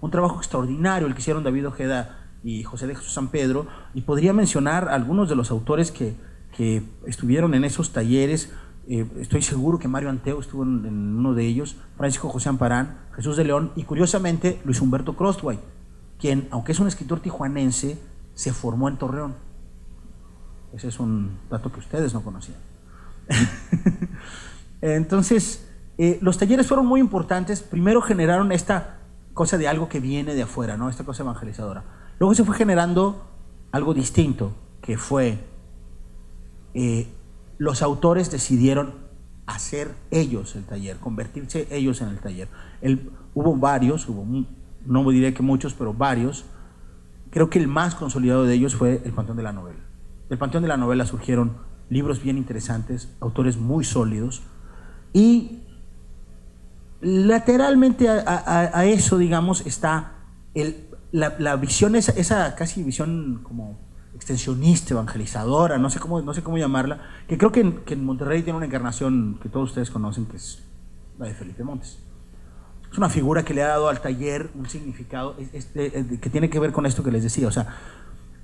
un trabajo extraordinario el que hicieron David Ojeda y José de Jesús San Pedro. Y podría mencionar algunos de los autores que, que estuvieron en esos talleres. Eh, estoy seguro que Mario Anteo estuvo en, uno de ellos, Francisco José Amparán, Jesús de León y curiosamente Luis Humberto Crostway, quien, aunque es un escritor tijuanense, se formó en Torreón. Ese es un dato que ustedes no conocían. Entonces, eh, los talleres fueron muy importantes. Primero generaron esta cosa de algo que viene de afuera, ¿no? Esta cosa evangelizadora. Luego se fue generando algo distinto, que fue eh, los autores decidieron hacer ellos el taller, convertirse ellos en el taller. hubo varios, no diré que muchos, pero varios. Creo que el más consolidado de ellos fue el Pantón de la Novela. Del panteón de la novela surgieron libros bien interesantes, autores muy sólidos, y lateralmente a, eso, digamos, está la, visión, esa, casi visión como extensionista, evangelizadora, no sé cómo, no sé cómo llamarla, que creo que en, Monterrey tiene una encarnación que todos ustedes conocen, que es la de Felipe Montes. Es una figura que le ha dado al taller un significado que tiene que ver con esto que les decía. O sea,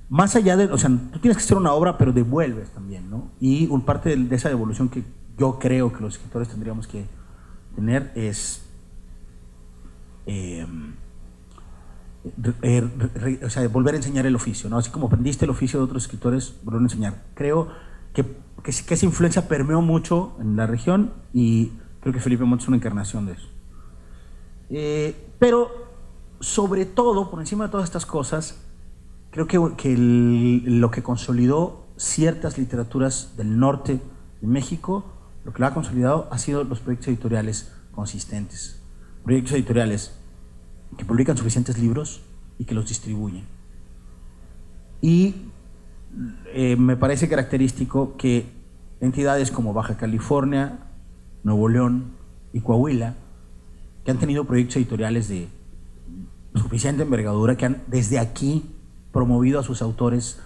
más allá de, o sea, tú tienes que hacer una obra, pero devuelves también, ¿no? Y un parte de, esa devolución que yo creo que los escritores tendríamos que tener es eh, o sea, volver a enseñar el oficio, ¿no? Así como aprendiste el oficio de otros escritores, volver a enseñar. Creo que, que, que esa influencia permeó mucho en la región y creo que Felipe Montes es una encarnación de eso. Eh, pero sobre todo, por encima de todas estas cosas, creo que, que lo que consolidó ciertas literaturas del norte de México, lo que lo ha consolidado ha sido los proyectos editoriales consistentes. Proyectos editoriales que publican suficientes libros y que los distribuyen. Y eh, me parece característico que entidades como Baja California, Nuevo León y Coahuila, que han tenido proyectos editoriales de suficiente envergadura, que han desde aquí promovido a sus autores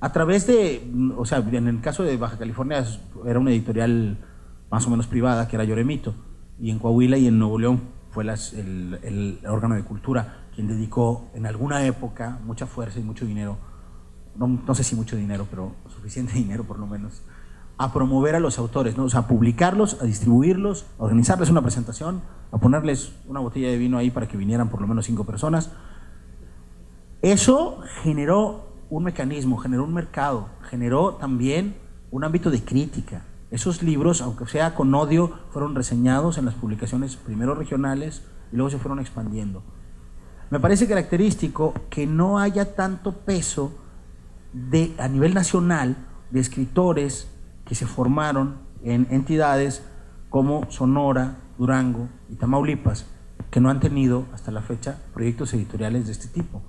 a través de, o sea, en el caso de Baja California era una editorial más o menos privada, que era Lloremito, y en Coahuila y en Nuevo León fue el, el, órgano de cultura quien dedicó en alguna época mucha fuerza y mucho dinero, no, no, sé si mucho dinero, pero suficiente dinero por lo menos, a promover a los autores, ¿no? o sea, a publicarlos, a distribuirlos, a organizarles una presentación, a ponerles una botella de vino ahí para que vinieran por lo menos cinco personas. Eso generó un mecanismo, generó un mercado, generó también un ámbito de crítica. Esos libros, aunque sea con odio, fueron reseñados en las publicaciones primero regionales y luego se fueron expandiendo. Me parece característico que no haya tanto peso de, a nivel nacional de escritores que se formaron en entidades como Sonora, Durango y Tamaulipas, que no han tenido hasta la fecha proyectos editoriales de este tipo.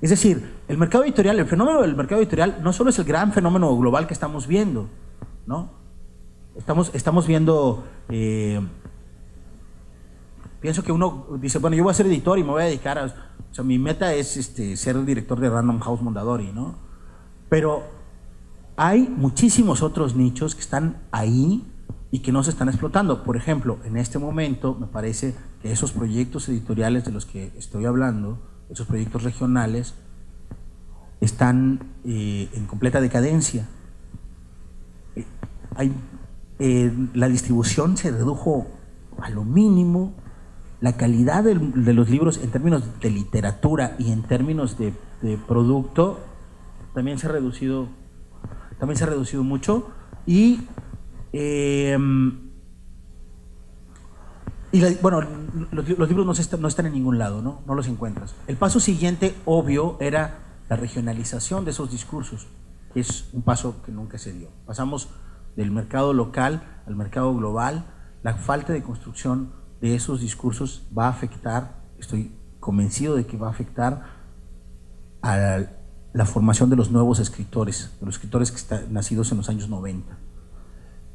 Es decir, el mercado editorial, el fenómeno del mercado editorial no solo es el gran fenómeno global que estamos viendo, ¿no? Estamos, estamos viendo, eh, pienso que uno dice, bueno, yo voy a ser editor y me voy a dedicar a, o sea, mi meta es este, ser el director de Random House Mondadori, ¿no? Pero hay muchísimos otros nichos que están ahí y que no se están explotando. Por ejemplo, en este momento me parece que esos proyectos editoriales de los que estoy hablando, esos proyectos regionales, están eh, en completa decadencia. Eh, hay, eh, la distribución se redujo a lo mínimo, la calidad de, los libros en términos de literatura y en términos de, producto también se ha reducido, también se ha reducido mucho y y bueno, los, libros no, están, no, están, en ningún lado, ¿no? No los encuentras. El paso siguiente, obvio, era la regionalización de esos discursos, que es un paso que nunca se dio. Pasamos del mercado local al mercado global. La falta de construcción de esos discursos va a afectar, estoy convencido de que va a afectar a la formación de los nuevos escritores, de los escritores que están nacidos en los años 90.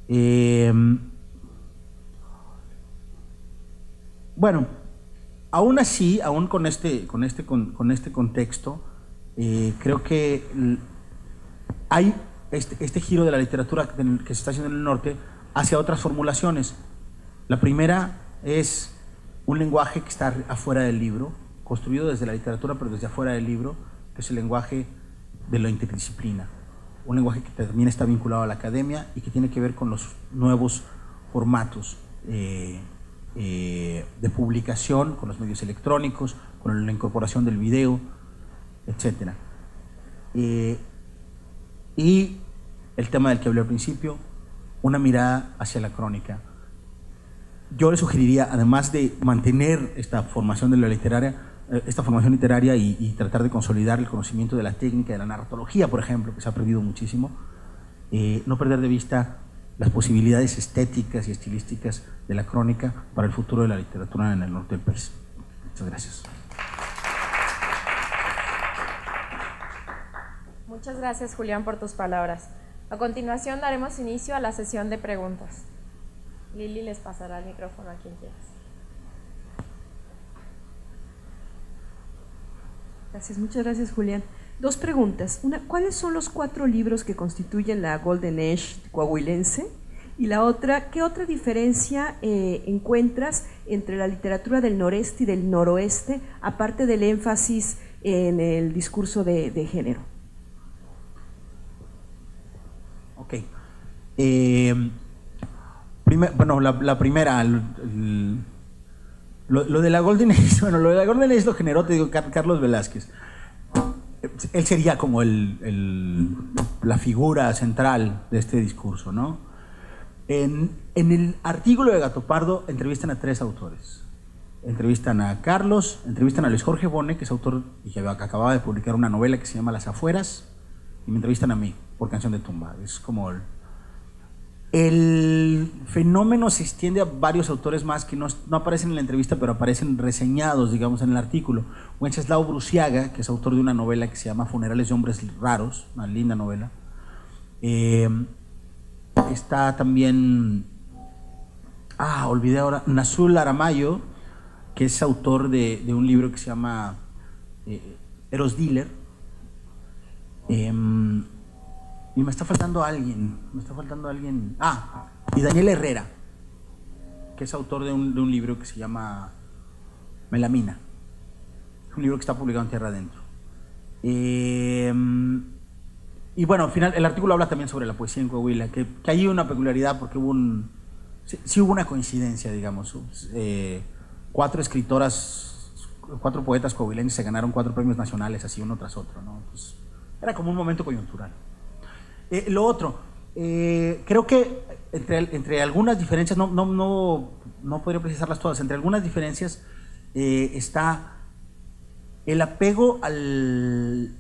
Eh, Bueno, aún así, aún con este, con este, con, este contexto, eh, creo que hay este, este, giro de la literatura que se está haciendo en el norte hacia otras formulaciones. La primera es un lenguaje que está afuera del libro, construido desde la literatura, pero desde afuera del libro, que es el lenguaje de la interdisciplina. Un lenguaje que también está vinculado a la academia y que tiene que ver con los nuevos formatos. Eh, eh, de publicación con los medios electrónicos, con la incorporación del video, etc. Eh, y el tema del que hablé al principio, una mirada hacia la crónica. Yo le sugeriría, además de mantener esta formación de la literaria, eh, esta formación literaria y, y, tratar de consolidar el conocimiento de la técnica, de la narratología, por ejemplo, que se ha perdido muchísimo, no perder de vista las posibilidades estéticas y estilísticas de la crónica para el futuro de la literatura en el norte del país. Muchas gracias. Muchas gracias Julián por tus palabras. A continuación daremos inicio a la sesión de preguntas. Lili les pasará el micrófono a quien quieras. Gracias, muchas gracias Julián. Dos preguntas. Una, ¿cuáles son los cuatro libros que constituyen la Golden Age coahuilense? Y la otra, ¿qué otra diferencia eh, encuentras entre la literatura del noreste y del noroeste, aparte del énfasis en el discurso de, género? Eh, bueno, la, primera, Lo, de la Golden Age, bueno, lo de la Golden Age lo generó, te digo, Carlos Velázquez. Él sería como el, la figura central de este discurso, ¿no? En, en el artículo de Gato Pardo entrevistan a tres autores. Entrevistan a Carlos, entrevistan a Luis Jorge Bone, que es autor y que acababa de publicar una novela que se llama Las Afueras, y me entrevistan a mí por Canción de Tumba. Es como el, el fenómeno se extiende a varios autores más que no, aparecen en la entrevista, pero aparecen reseñados, digamos, en el artículo. Wenceslao Bruciaga, que es autor de una novela que se llama Funerales de Hombres Raros, una linda novela. Eh, está también, ah, olvidé ahora, Nazul Aramayo, que es autor de, un libro que se llama eh, Eros Dealer. Em, y me está faltando alguien, me está faltando alguien. Ah, y Daniel Herrera, que es autor de un, libro que se llama Melamina. un libro que está publicado en Tierra Adentro. Em, y bueno, al final, el artículo habla también sobre la poesía en Coahuila, que, que hay una peculiaridad porque hubo un. Sí, hubo una coincidencia, digamos. Eh, cuatro escritoras, cuatro poetas coahuilenses se ganaron cuatro premios nacionales, así uno tras otro. ¿no? era como un momento coyuntural. Eh, lo otro, eh, creo que entre, entre algunas diferencias, no, no, no, no, podría precisarlas todas, entre algunas diferencias eh, está el apego al,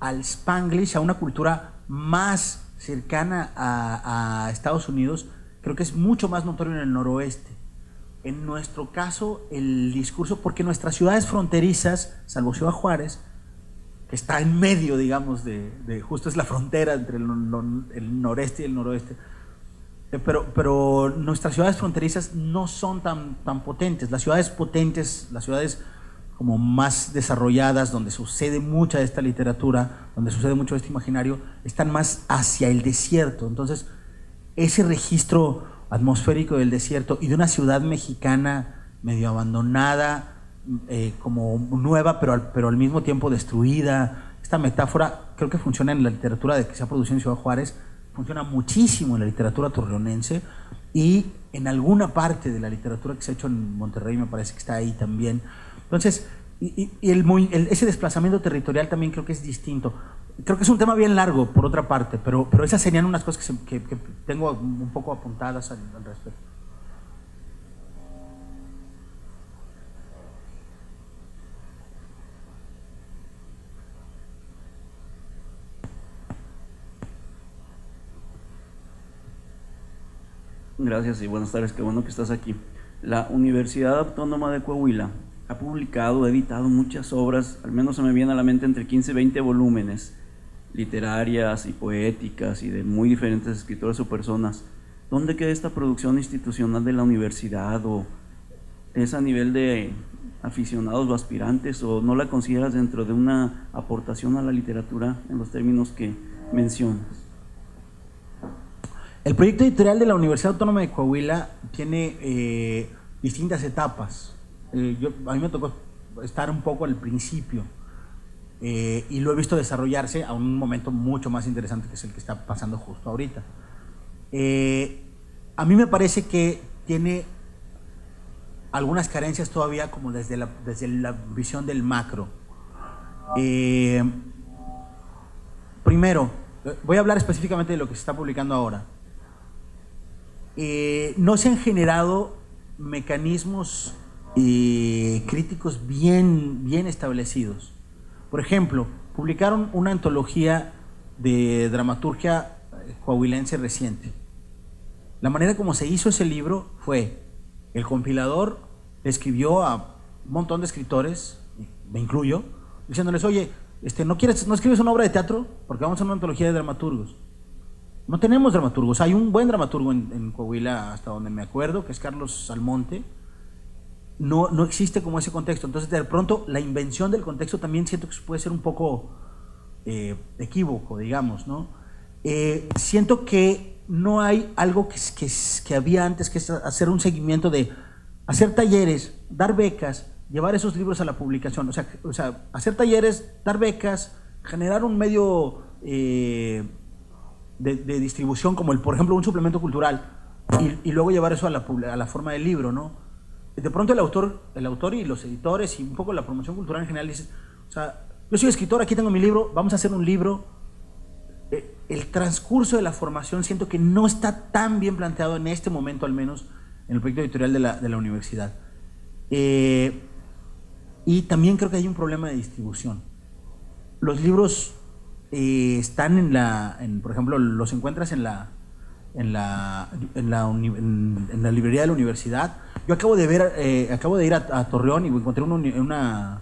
al spanglish, a una cultura más cercana a, a Estados Unidos, creo que es mucho más notorio en el noroeste. En nuestro caso, el discurso, porque nuestras ciudades fronterizas, salvo Ciudad Juárez, está en medio, digamos, de, justo es la frontera entre el, noreste y el noroeste. Eh, pero, pero nuestras ciudades fronterizas no son tan, tan potentes. Las ciudades potentes, las ciudades como más desarrolladas, donde sucede mucha de esta literatura, donde sucede mucho de este imaginario, están más hacia el desierto. Entonces, ese registro atmosférico del desierto y de una ciudad mexicana medio abandonada, eh, como nueva, pero al, pero al mismo tiempo destruida. Esta metáfora creo que funciona en la literatura de que se ha producido en Ciudad Juárez, funciona muchísimo en la literatura torreonense y en alguna parte de la literatura que se ha hecho en Monterrey me parece que está ahí también. Entonces, y, el, ese desplazamiento territorial también creo que es distinto. Creo que es un tema bien largo, por otra parte, pero, pero esas serían unas cosas que, tengo un poco apuntadas al respecto. Gracias y buenas tardes, qué bueno que estás aquí. La Universidad Autónoma de Coahuila ha publicado, editado muchas obras, al menos se me viene a la mente entre 15 y 20 volúmenes, literarias y poéticas y de muy diferentes escritores o personas. ¿Dónde queda esta producción institucional de la universidad o es a nivel de aficionados o aspirantes o no la consideras dentro de una aportación a la literatura en los términos que mencionas? El proyecto editorial de la Universidad Autónoma de Coahuila tiene eh, distintas etapas. Eh, a mí me tocó estar un poco al principio eh, y lo he visto desarrollarse a un momento mucho más interesante que es el que está pasando justo ahorita. a mí me parece que tiene algunas carencias todavía como desde la, desde la visión del macro. primero, voy a hablar específicamente de lo que se está publicando ahora. Eh, no se han generado mecanismos eh, críticos bien, bien establecidos. Por ejemplo, publicaron una antología de dramaturgia eh, coahuilense reciente. La manera como se hizo ese libro fue, el compilador escribió a un montón de escritores, me incluyo, diciéndoles, oye, este, ¿no, quieres, ¿no escribes una obra de teatro? Porque vamos a una antología de dramaturgos. No tenemos dramaturgos. Hay un buen dramaturgo en, Coahuila, hasta donde me acuerdo, que es Carlos Salmonte. No, no existe como ese contexto. Entonces, de pronto, la invención del contexto también siento que puede ser un poco eh, equívoco, digamos, ¿no? Eh, siento que no hay algo que, que, había antes, que es hacer un seguimiento de hacer talleres, dar becas, llevar esos libros a la publicación. O sea, o sea hacer talleres, dar becas, generar un medio... Eh, de, distribución como el, por ejemplo, un suplemento cultural y, luego llevar eso a la, a la, forma del libro, ¿no? de pronto el autor, el autor y los editores y un poco la promoción cultural en general dicen, o sea, yo soy escritor, aquí tengo mi libro, vamos a hacer un libro. Eh, el transcurso de la formación siento que no está tan bien planteado en este momento al menos en el proyecto editorial de la, de la universidad. Eh, y también creo que hay un problema de distribución. Los libros eh, están en la, por ejemplo, los encuentras en la, en la, en la, en, la librería de la universidad. Yo acabo de ver, eh, acabo de ir a, Torreón y encontré una,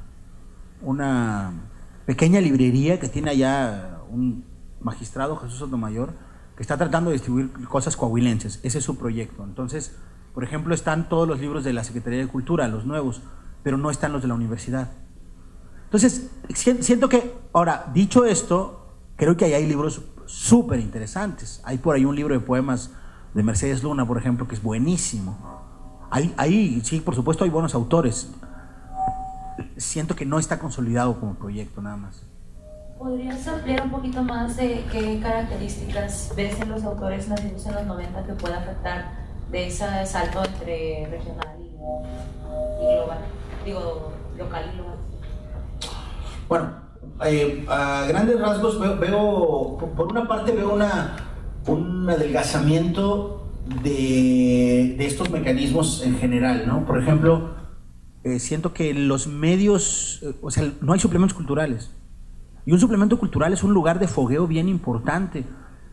una, pequeña librería que tiene allá un magistrado, Jesús Sotomayor, que está tratando de distribuir cosas coahuilenses. Ese es su proyecto. Entonces, por ejemplo, están todos los libros de la Secretaría de Cultura, los nuevos, pero no están los de la universidad. Entonces, siento que, ahora, dicho esto, creo que ahí hay libros súper interesantes. Hay por ahí un libro de poemas de Mercedes Luna, por ejemplo, que es buenísimo. Ahí, ahí sí, por supuesto, hay buenos autores. Siento que no está consolidado como proyecto, nada más. ¿Podrías ampliar un poquito más de qué características ves en los autores nacidos en los 90 que pueda afectar de ese salto entre regional y, global? Digo, local y global. Bueno, eh, a grandes rasgos veo, por una parte veo una, un adelgazamiento de, de, estos mecanismos en general, ¿no? Por ejemplo, eh, siento que los medios, eh, o sea, no hay suplementos culturales. Y un suplemento cultural es un lugar de fogueo bien importante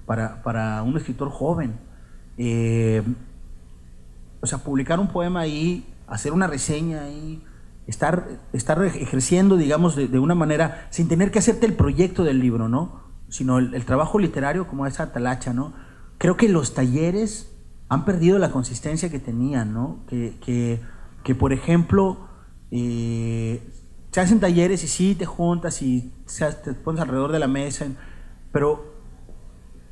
para, para un escritor joven. o sea, publicar un poema ahí, hacer una reseña ahí, estar, estar ejerciendo, digamos, de, una manera, sin tener que hacerte el proyecto del libro, ¿no? Sino el, trabajo literario como esa talacha, ¿no? Creo que los talleres han perdido la consistencia que tenían, ¿no? Que, que, por ejemplo, eh, se hacen talleres y sí te juntas y te pones alrededor de la mesa, pero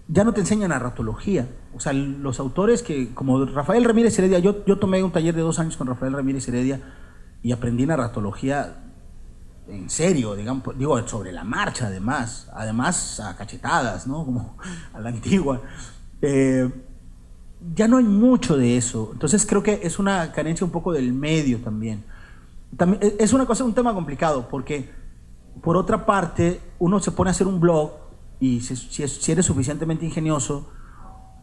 ya no te enseñan narratología. O sea, los autores que, como Rafael Ramírez Heredia, yo, yo tomé un taller de dos años con Rafael Ramírez Heredia, y aprendí narratología en serio, digamos, digo, sobre la marcha además, además a cachetadas, ¿no? Como a la antigua. Eh, ya no hay mucho de eso, entonces creo que es una carencia un poco del medio también. también e, es una cosa, un tema complicado, porque por otra parte, uno se pone a hacer un blog y si, si, eres suficientemente ingenioso,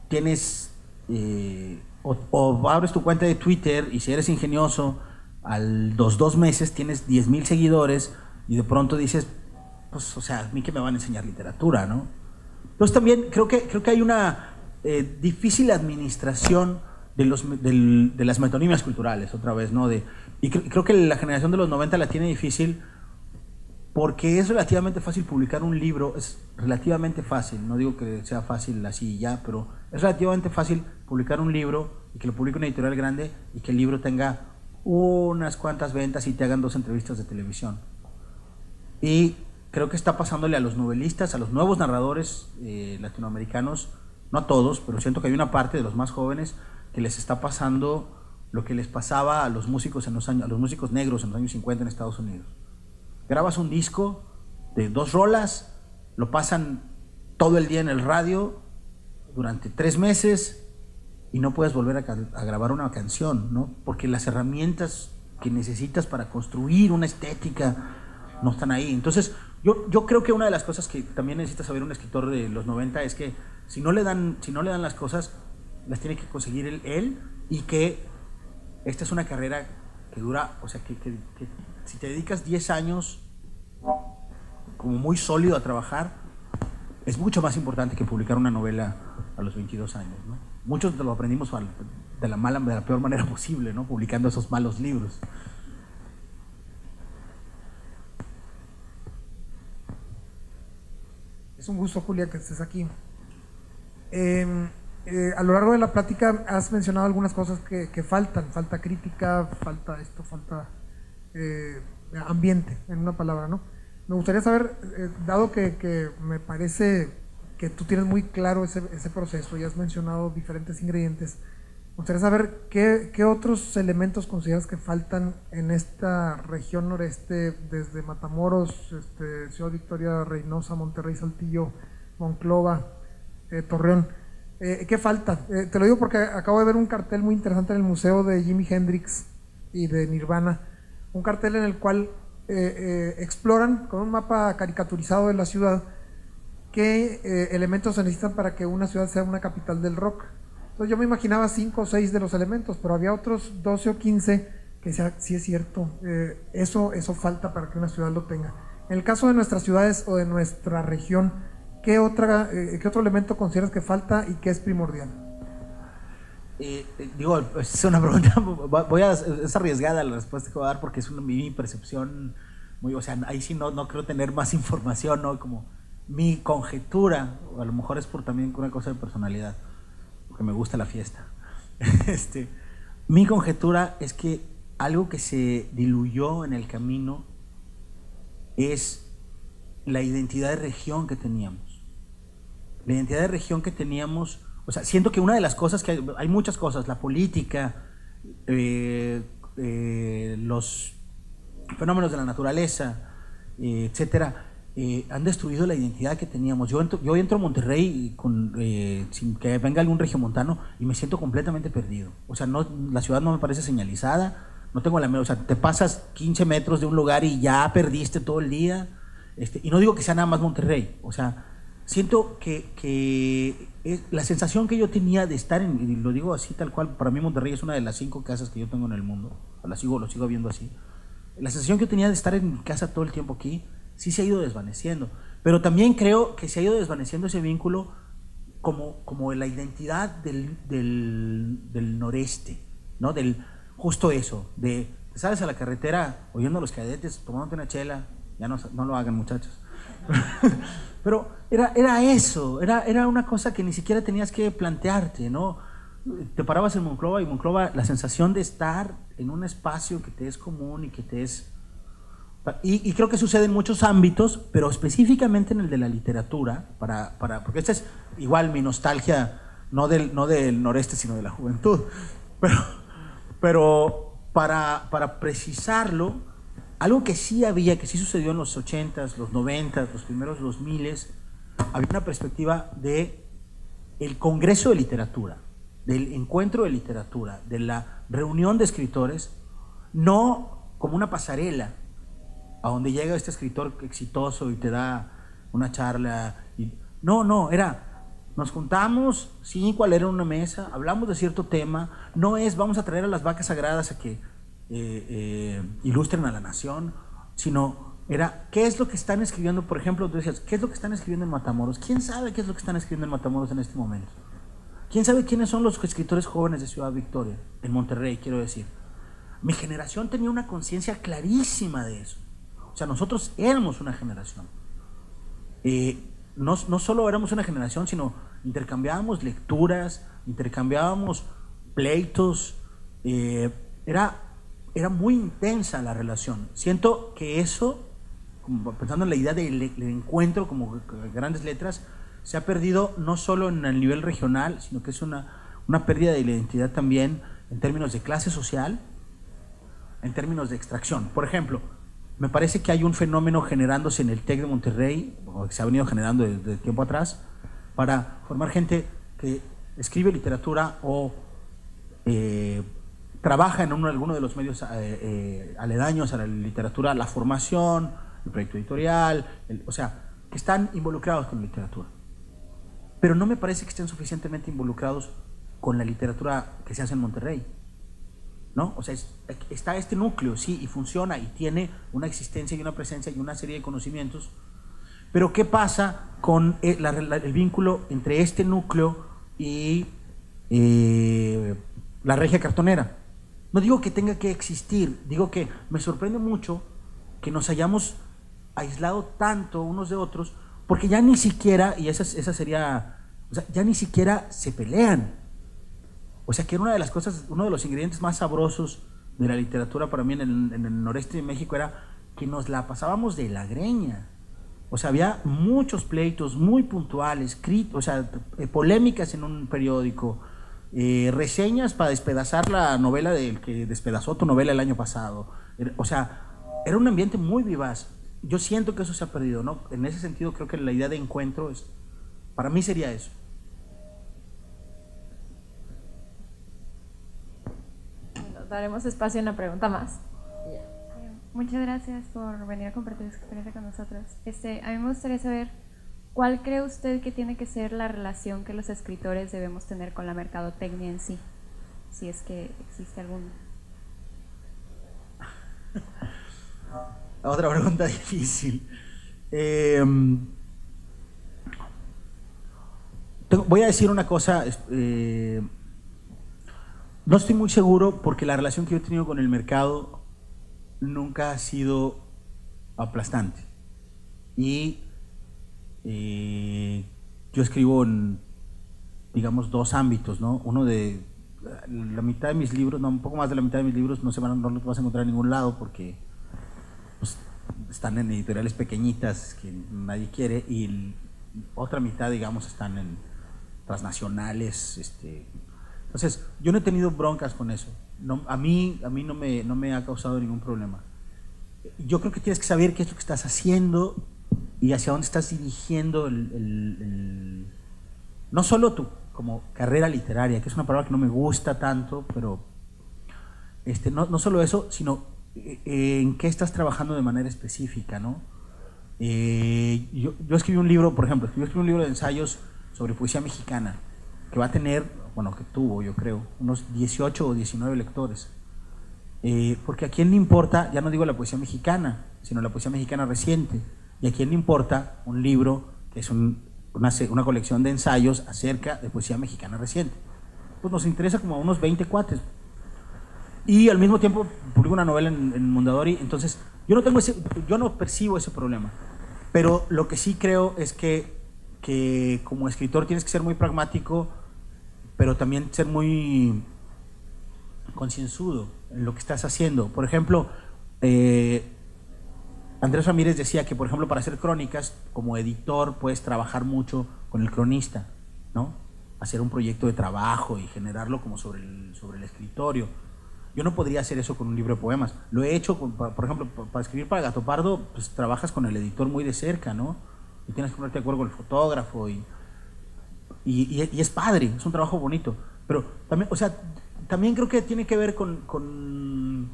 tienes, eh, o, o abres tu cuenta de Twitter y si eres ingenioso, al dos, dos meses tienes 10 mil seguidores y de pronto dices, pues, o sea, a mí que me van a enseñar literatura, ¿no? Entonces también creo que, creo que hay una eh, difícil administración de, los, de las metonimias culturales, otra vez, ¿no? De, y creo que la generación de los 90 la tiene difícil porque es relativamente fácil publicar un libro, es relativamente fácil, no digo que sea fácil así y ya, pero es relativamente fácil publicar un libro y que lo publique una editorial grande y que el libro tenga unas cuantas ventas y te hagan dos entrevistas de televisión. Y creo que está pasándole a los novelistas, a los nuevos narradores eh, latinoamericanos, no a todos, pero siento que hay una parte de los más jóvenes que les está pasando lo que les pasaba a los músicos en los años, a los músicos negros en los años 50 en Estados Unidos. Grabas un disco de dos rolas, lo pasan todo el día en el radio durante tres meses y no puedes volver a, grabar una canción, ¿no? Porque las herramientas que necesitas para construir una estética no están ahí. Entonces, yo, creo que una de las cosas que también necesita saber un escritor de los 90 es que si no le dan, si no le dan las cosas, las tiene que conseguir él, él y que esta es una carrera que dura, o sea, que, que, que si te dedicas 10 años como muy sólido a trabajar, es mucho más importante que publicar una novela a los 22 años, ¿no? Muchos lo aprendimos de la mala, de la peor manera posible, ¿no? Publicando esos malos libros. Es un gusto, Julia, que estés aquí. Em, eh, a lo largo de la plática has mencionado algunas cosas que, faltan. Falta crítica, falta esto, falta eh, ambiente, en una palabra, ¿no? Me gustaría saber, eh, dado que, que me parece que tú tienes muy claro ese, ese proceso y has mencionado diferentes ingredientes. Me gustaría saber qué, qué, otros elementos consideras que faltan en esta región noreste, desde Matamoros, este, Ciudad Victoria, Reynosa, Monterrey, Saltillo, Monclova, eh, Torreón. Eh, ¿Qué falta? Eh, te lo digo porque acabo de ver un cartel muy interesante en el museo de Jimi Hendrix y de Nirvana, un cartel en el cual eh, eh, exploran con un mapa caricaturizado de la ciudad qué eh, elementos se necesitan para que una ciudad sea una capital del rock. Entonces yo me imaginaba cinco o seis de los elementos, pero había otros 12 o 15 que sea, sí es cierto, eso, eso falta para que una ciudad lo tenga. En el caso de nuestras ciudades o de nuestra región, ¿qué, otra, ¿qué otro elemento consideras que falta y que es primordial? digo, es una pregunta, voy a, es arriesgada la respuesta que voy a dar porque es una, mi percepción muy, o sea, ahí sí no, no creo tener más información, ¿no? Como mi conjetura, a lo mejor es por también una cosa de personalidad, porque me gusta la fiesta. este, mi conjetura es que algo que se diluyó en el camino es la identidad de región que teníamos. La identidad de región que teníamos o sea, siento que una de las cosas que hay, muchas cosas, la política, eh, eh, los fenómenos de la naturaleza, eh, etcétera, han destruido la identidad que teníamos. Yo entro, yo entro a Monterrey con, sin que venga algún regiomontano y me siento completamente perdido. O sea, no, la ciudad no me parece señalizada, no tengo la o sea, te pasas 15 metros de un lugar y ya perdiste todo el día. Este, y no digo que sea nada más Monterrey, o sea, siento que, que la sensación que yo tenía de estar en, y lo digo así tal cual, para mí Monterrey es una de las cinco casas que yo tengo en el mundo, la sigo, lo sigo viendo así. La sensación que yo tenía de estar en mi casa todo el tiempo aquí, sí se ha ido desvaneciendo. Pero también creo que se ha ido desvaneciendo ese vínculo como, como la identidad del, del, noreste, ¿no? Del, justo eso, de sales a la carretera oyendo a los cadetes, tomándote una chela, ya no, no lo hagan muchachos. Pero era, era eso, era, era una cosa que ni siquiera tenías que plantearte, ¿no? Te parabas en Monclova y Monclova, la sensación de estar en un espacio que te es común y que te es... Y, creo que sucede en muchos ámbitos, pero específicamente en el de la literatura, para, para, porque esta es igual mi nostalgia, no del, no del noreste, sino de la juventud. Pero, pero para, para precisarlo, algo que sí había, que sí sucedió en los 80s, los 90s, los primeros 2000s, había una perspectiva de el Congreso de Literatura, del encuentro de literatura, de la reunión de escritores, no como una pasarela a donde llega este escritor exitoso y te da una charla. Y, no, no, era, nos juntamos, sí, cuál era una mesa, hablamos de cierto tema, no es vamos a traer a las vacas sagradas a que eh, eh, ilustren a la nación, sino era qué es lo que están escribiendo, por ejemplo, tú decías, ¿qué es lo que están escribiendo en Matamoros? ¿Quién sabe qué es lo que están escribiendo en Matamoros en este momento? ¿Quién sabe quiénes son los escritores jóvenes de Ciudad Victoria, en Monterrey, quiero decir? Mi generación tenía una conciencia clarísima de eso. O sea, nosotros éramos una generación. Eh, no, no solo éramos una generación, sino intercambiábamos lecturas, intercambiábamos pleitos. era era muy intensa la relación. Siento que eso, pensando en la idea del, encuentro como grandes letras, se ha perdido no solo en el nivel regional, sino que es una, una pérdida de la identidad también en términos de clase social, en términos de extracción. Por ejemplo, me parece que hay un fenómeno generándose en el TEC de Monterrey, o que se ha venido generando desde tiempo atrás, para formar gente que escribe literatura o eh, trabaja en uno, alguno de los medios eh, eh, aledaños a la literatura, la formación, el proyecto editorial, o sea, que están involucrados con la literatura. Pero no me parece que estén suficientemente involucrados con la literatura que se hace en Monterrey. ¿No? O sea, está este núcleo, sí, y funciona y tiene una existencia y una presencia y una serie de conocimientos. Pero ¿qué pasa con el, el vínculo entre este núcleo y eh, la regia cartonera? No digo que tenga que existir, digo que me sorprende mucho que nos hayamos aislado tanto unos de otros, porque ya ni siquiera, y esa, esa sería, o sea, ya ni siquiera se pelean. O sea, que una de las cosas, uno de los ingredientes más sabrosos de la literatura para mí en el, en el noreste de México era que nos la pasábamos de la greña. O sea, había muchos pleitos muy puntuales, o sea, eh, polémicas en un periódico, eh, reseñas para despedazar la novela del que despedazó tu novela el año pasado. O sea, era un ambiente muy vivaz. Yo siento que eso se ha perdido, ¿no? En ese sentido creo que la idea de encuentro es, para mí sería eso. Daremos espacio en la pregunta más. Muchas gracias por venir a compartir su experiencia con nosotros. Este, a mí me gustaría saber cuál cree usted que tiene que ser la relación que los escritores debemos tener con la mercadotecnia en sí, si es que existe alguna. Otra pregunta difícil. Em, voy a decir una cosa. Eh, no estoy muy seguro porque la relación que yo he tenido con el mercado nunca ha sido aplastante. Y eh, yo escribo en, digamos, dos ámbitos, ¿no? Uno de la mitad de mis libros, no, un poco más de la mitad de mis libros no se van, no los vas a encontrar en ningún lado porque pues, están en editoriales pequeñitas que nadie quiere y otra mitad, digamos, están en transnacionales. Este. Entonces, yo no he tenido broncas con eso. No, a mí, a mí no, me, no me ha causado ningún problema. Yo creo que tienes que saber qué es lo que estás haciendo y hacia dónde estás dirigiendo el, no solo tu como carrera literaria, que es una palabra que no me gusta tanto, pero este, no, no solo eso, sino eh, en qué estás trabajando de manera específica, ¿no? Eh, yo, yo, escribí un libro, por ejemplo, yo escribí un libro de ensayos sobre poesía mexicana, que va a tener, bueno, que tuvo, yo creo, unos 18 o 19 lectores. Eh, porque a quién le importa, ya no digo la poesía mexicana, sino la poesía mexicana reciente, y a quién le importa un libro que es una, una, colección de ensayos acerca de poesía mexicana reciente. Pues nos interesa como a unos 20 cuates. Y al mismo tiempo publico una novela en, en Mondadori, entonces yo no, tengo ese, yo no percibo ese problema. Pero lo que sí creo es que, que como escritor tienes que ser muy pragmático, pero también ser muy concienzudo en lo que estás haciendo. Por ejemplo, eh, Andrés Ramírez decía que, por ejemplo, para hacer crónicas, como editor, puedes trabajar mucho con el cronista, ¿no? Hacer un proyecto de trabajo y generarlo como sobre el, sobre el escritorio. Yo no podría hacer eso con un libro de poemas. Lo he hecho, por ejemplo, para escribir para Gato Pardo, pues trabajas con el editor muy de cerca, ¿no? Y tienes que ponerte de acuerdo con el fotógrafo y, y, y, es padre, es un trabajo bonito. Pero también, o sea, también creo que tiene que ver con, con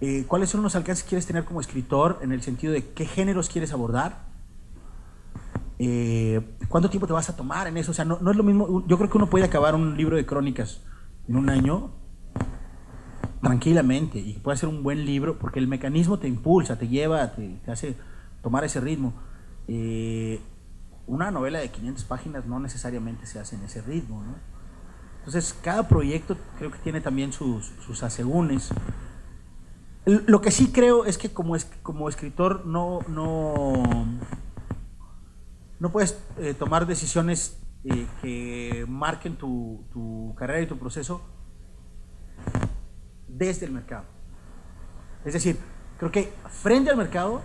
eh, cuáles son los alcances que quieres tener como escritor en el sentido de qué géneros quieres abordar. Eh, ¿Cuánto tiempo te vas a tomar en eso? O sea, no, no es lo mismo. Yo creo que uno puede acabar un libro de crónicas en un año tranquilamente y puede ser un buen libro porque el mecanismo te impulsa, te lleva, te, hace tomar ese ritmo. Eh, una novela de 500 páginas no necesariamente se hace en ese ritmo. ¿no? Entonces, cada proyecto creo que tiene también sus, sus asegúnes. Lo que sí creo es que como, es, como escritor no, no, no puedes eh, tomar decisiones eh, que marquen tu, tu carrera y tu proceso desde el mercado. Es decir, creo que frente al mercado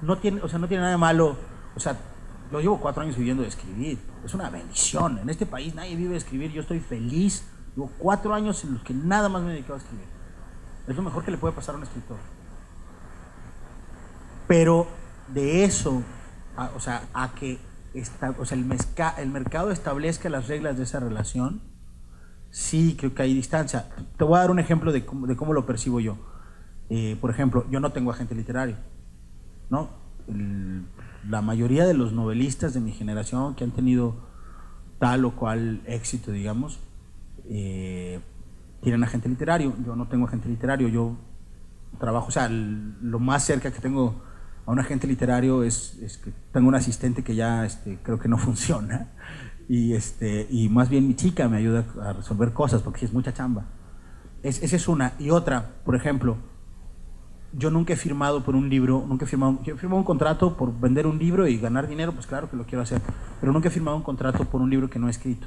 no tiene, o sea, no tiene nada malo. O sea, yo llevo cuatro años viviendo de escribir. Es una bendición. En este país nadie vive de escribir. Yo estoy feliz. Llevo cuatro años en los que nada más me he dedicado a escribir. Es lo mejor que le puede pasar a un escritor. Pero de eso, o sea, a que está, o sea, el, el mercado establezca las reglas de esa relación, sí creo que hay distancia. Te voy a dar un ejemplo de cómo, de cómo lo percibo yo. Eh, por ejemplo, yo no tengo agente literario. ¿no? La mayoría de los novelistas de mi generación que han tenido tal o cual éxito, digamos, eh, tienen agente literario. Yo no tengo agente literario, yo trabajo, o sea, lo más cerca que tengo a un agente literario es, que tengo un asistente que ya este, creo que no funciona y, este, y más bien mi chica me ayuda a resolver cosas porque es mucha chamba. Es, esa es una. Y otra, por ejemplo, yo nunca he firmado por un libro, nunca he firmado, yo he firmado un contrato por vender un libro y ganar dinero, pues claro que lo quiero hacer, pero nunca he firmado un contrato por un libro que no he escrito.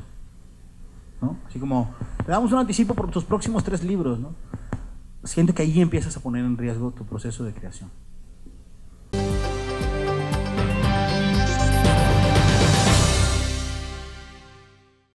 ¿no? Así como, te damos un anticipo por tus próximos tres libros, ¿no? Siento que ahí empiezas a poner en riesgo tu proceso de creación.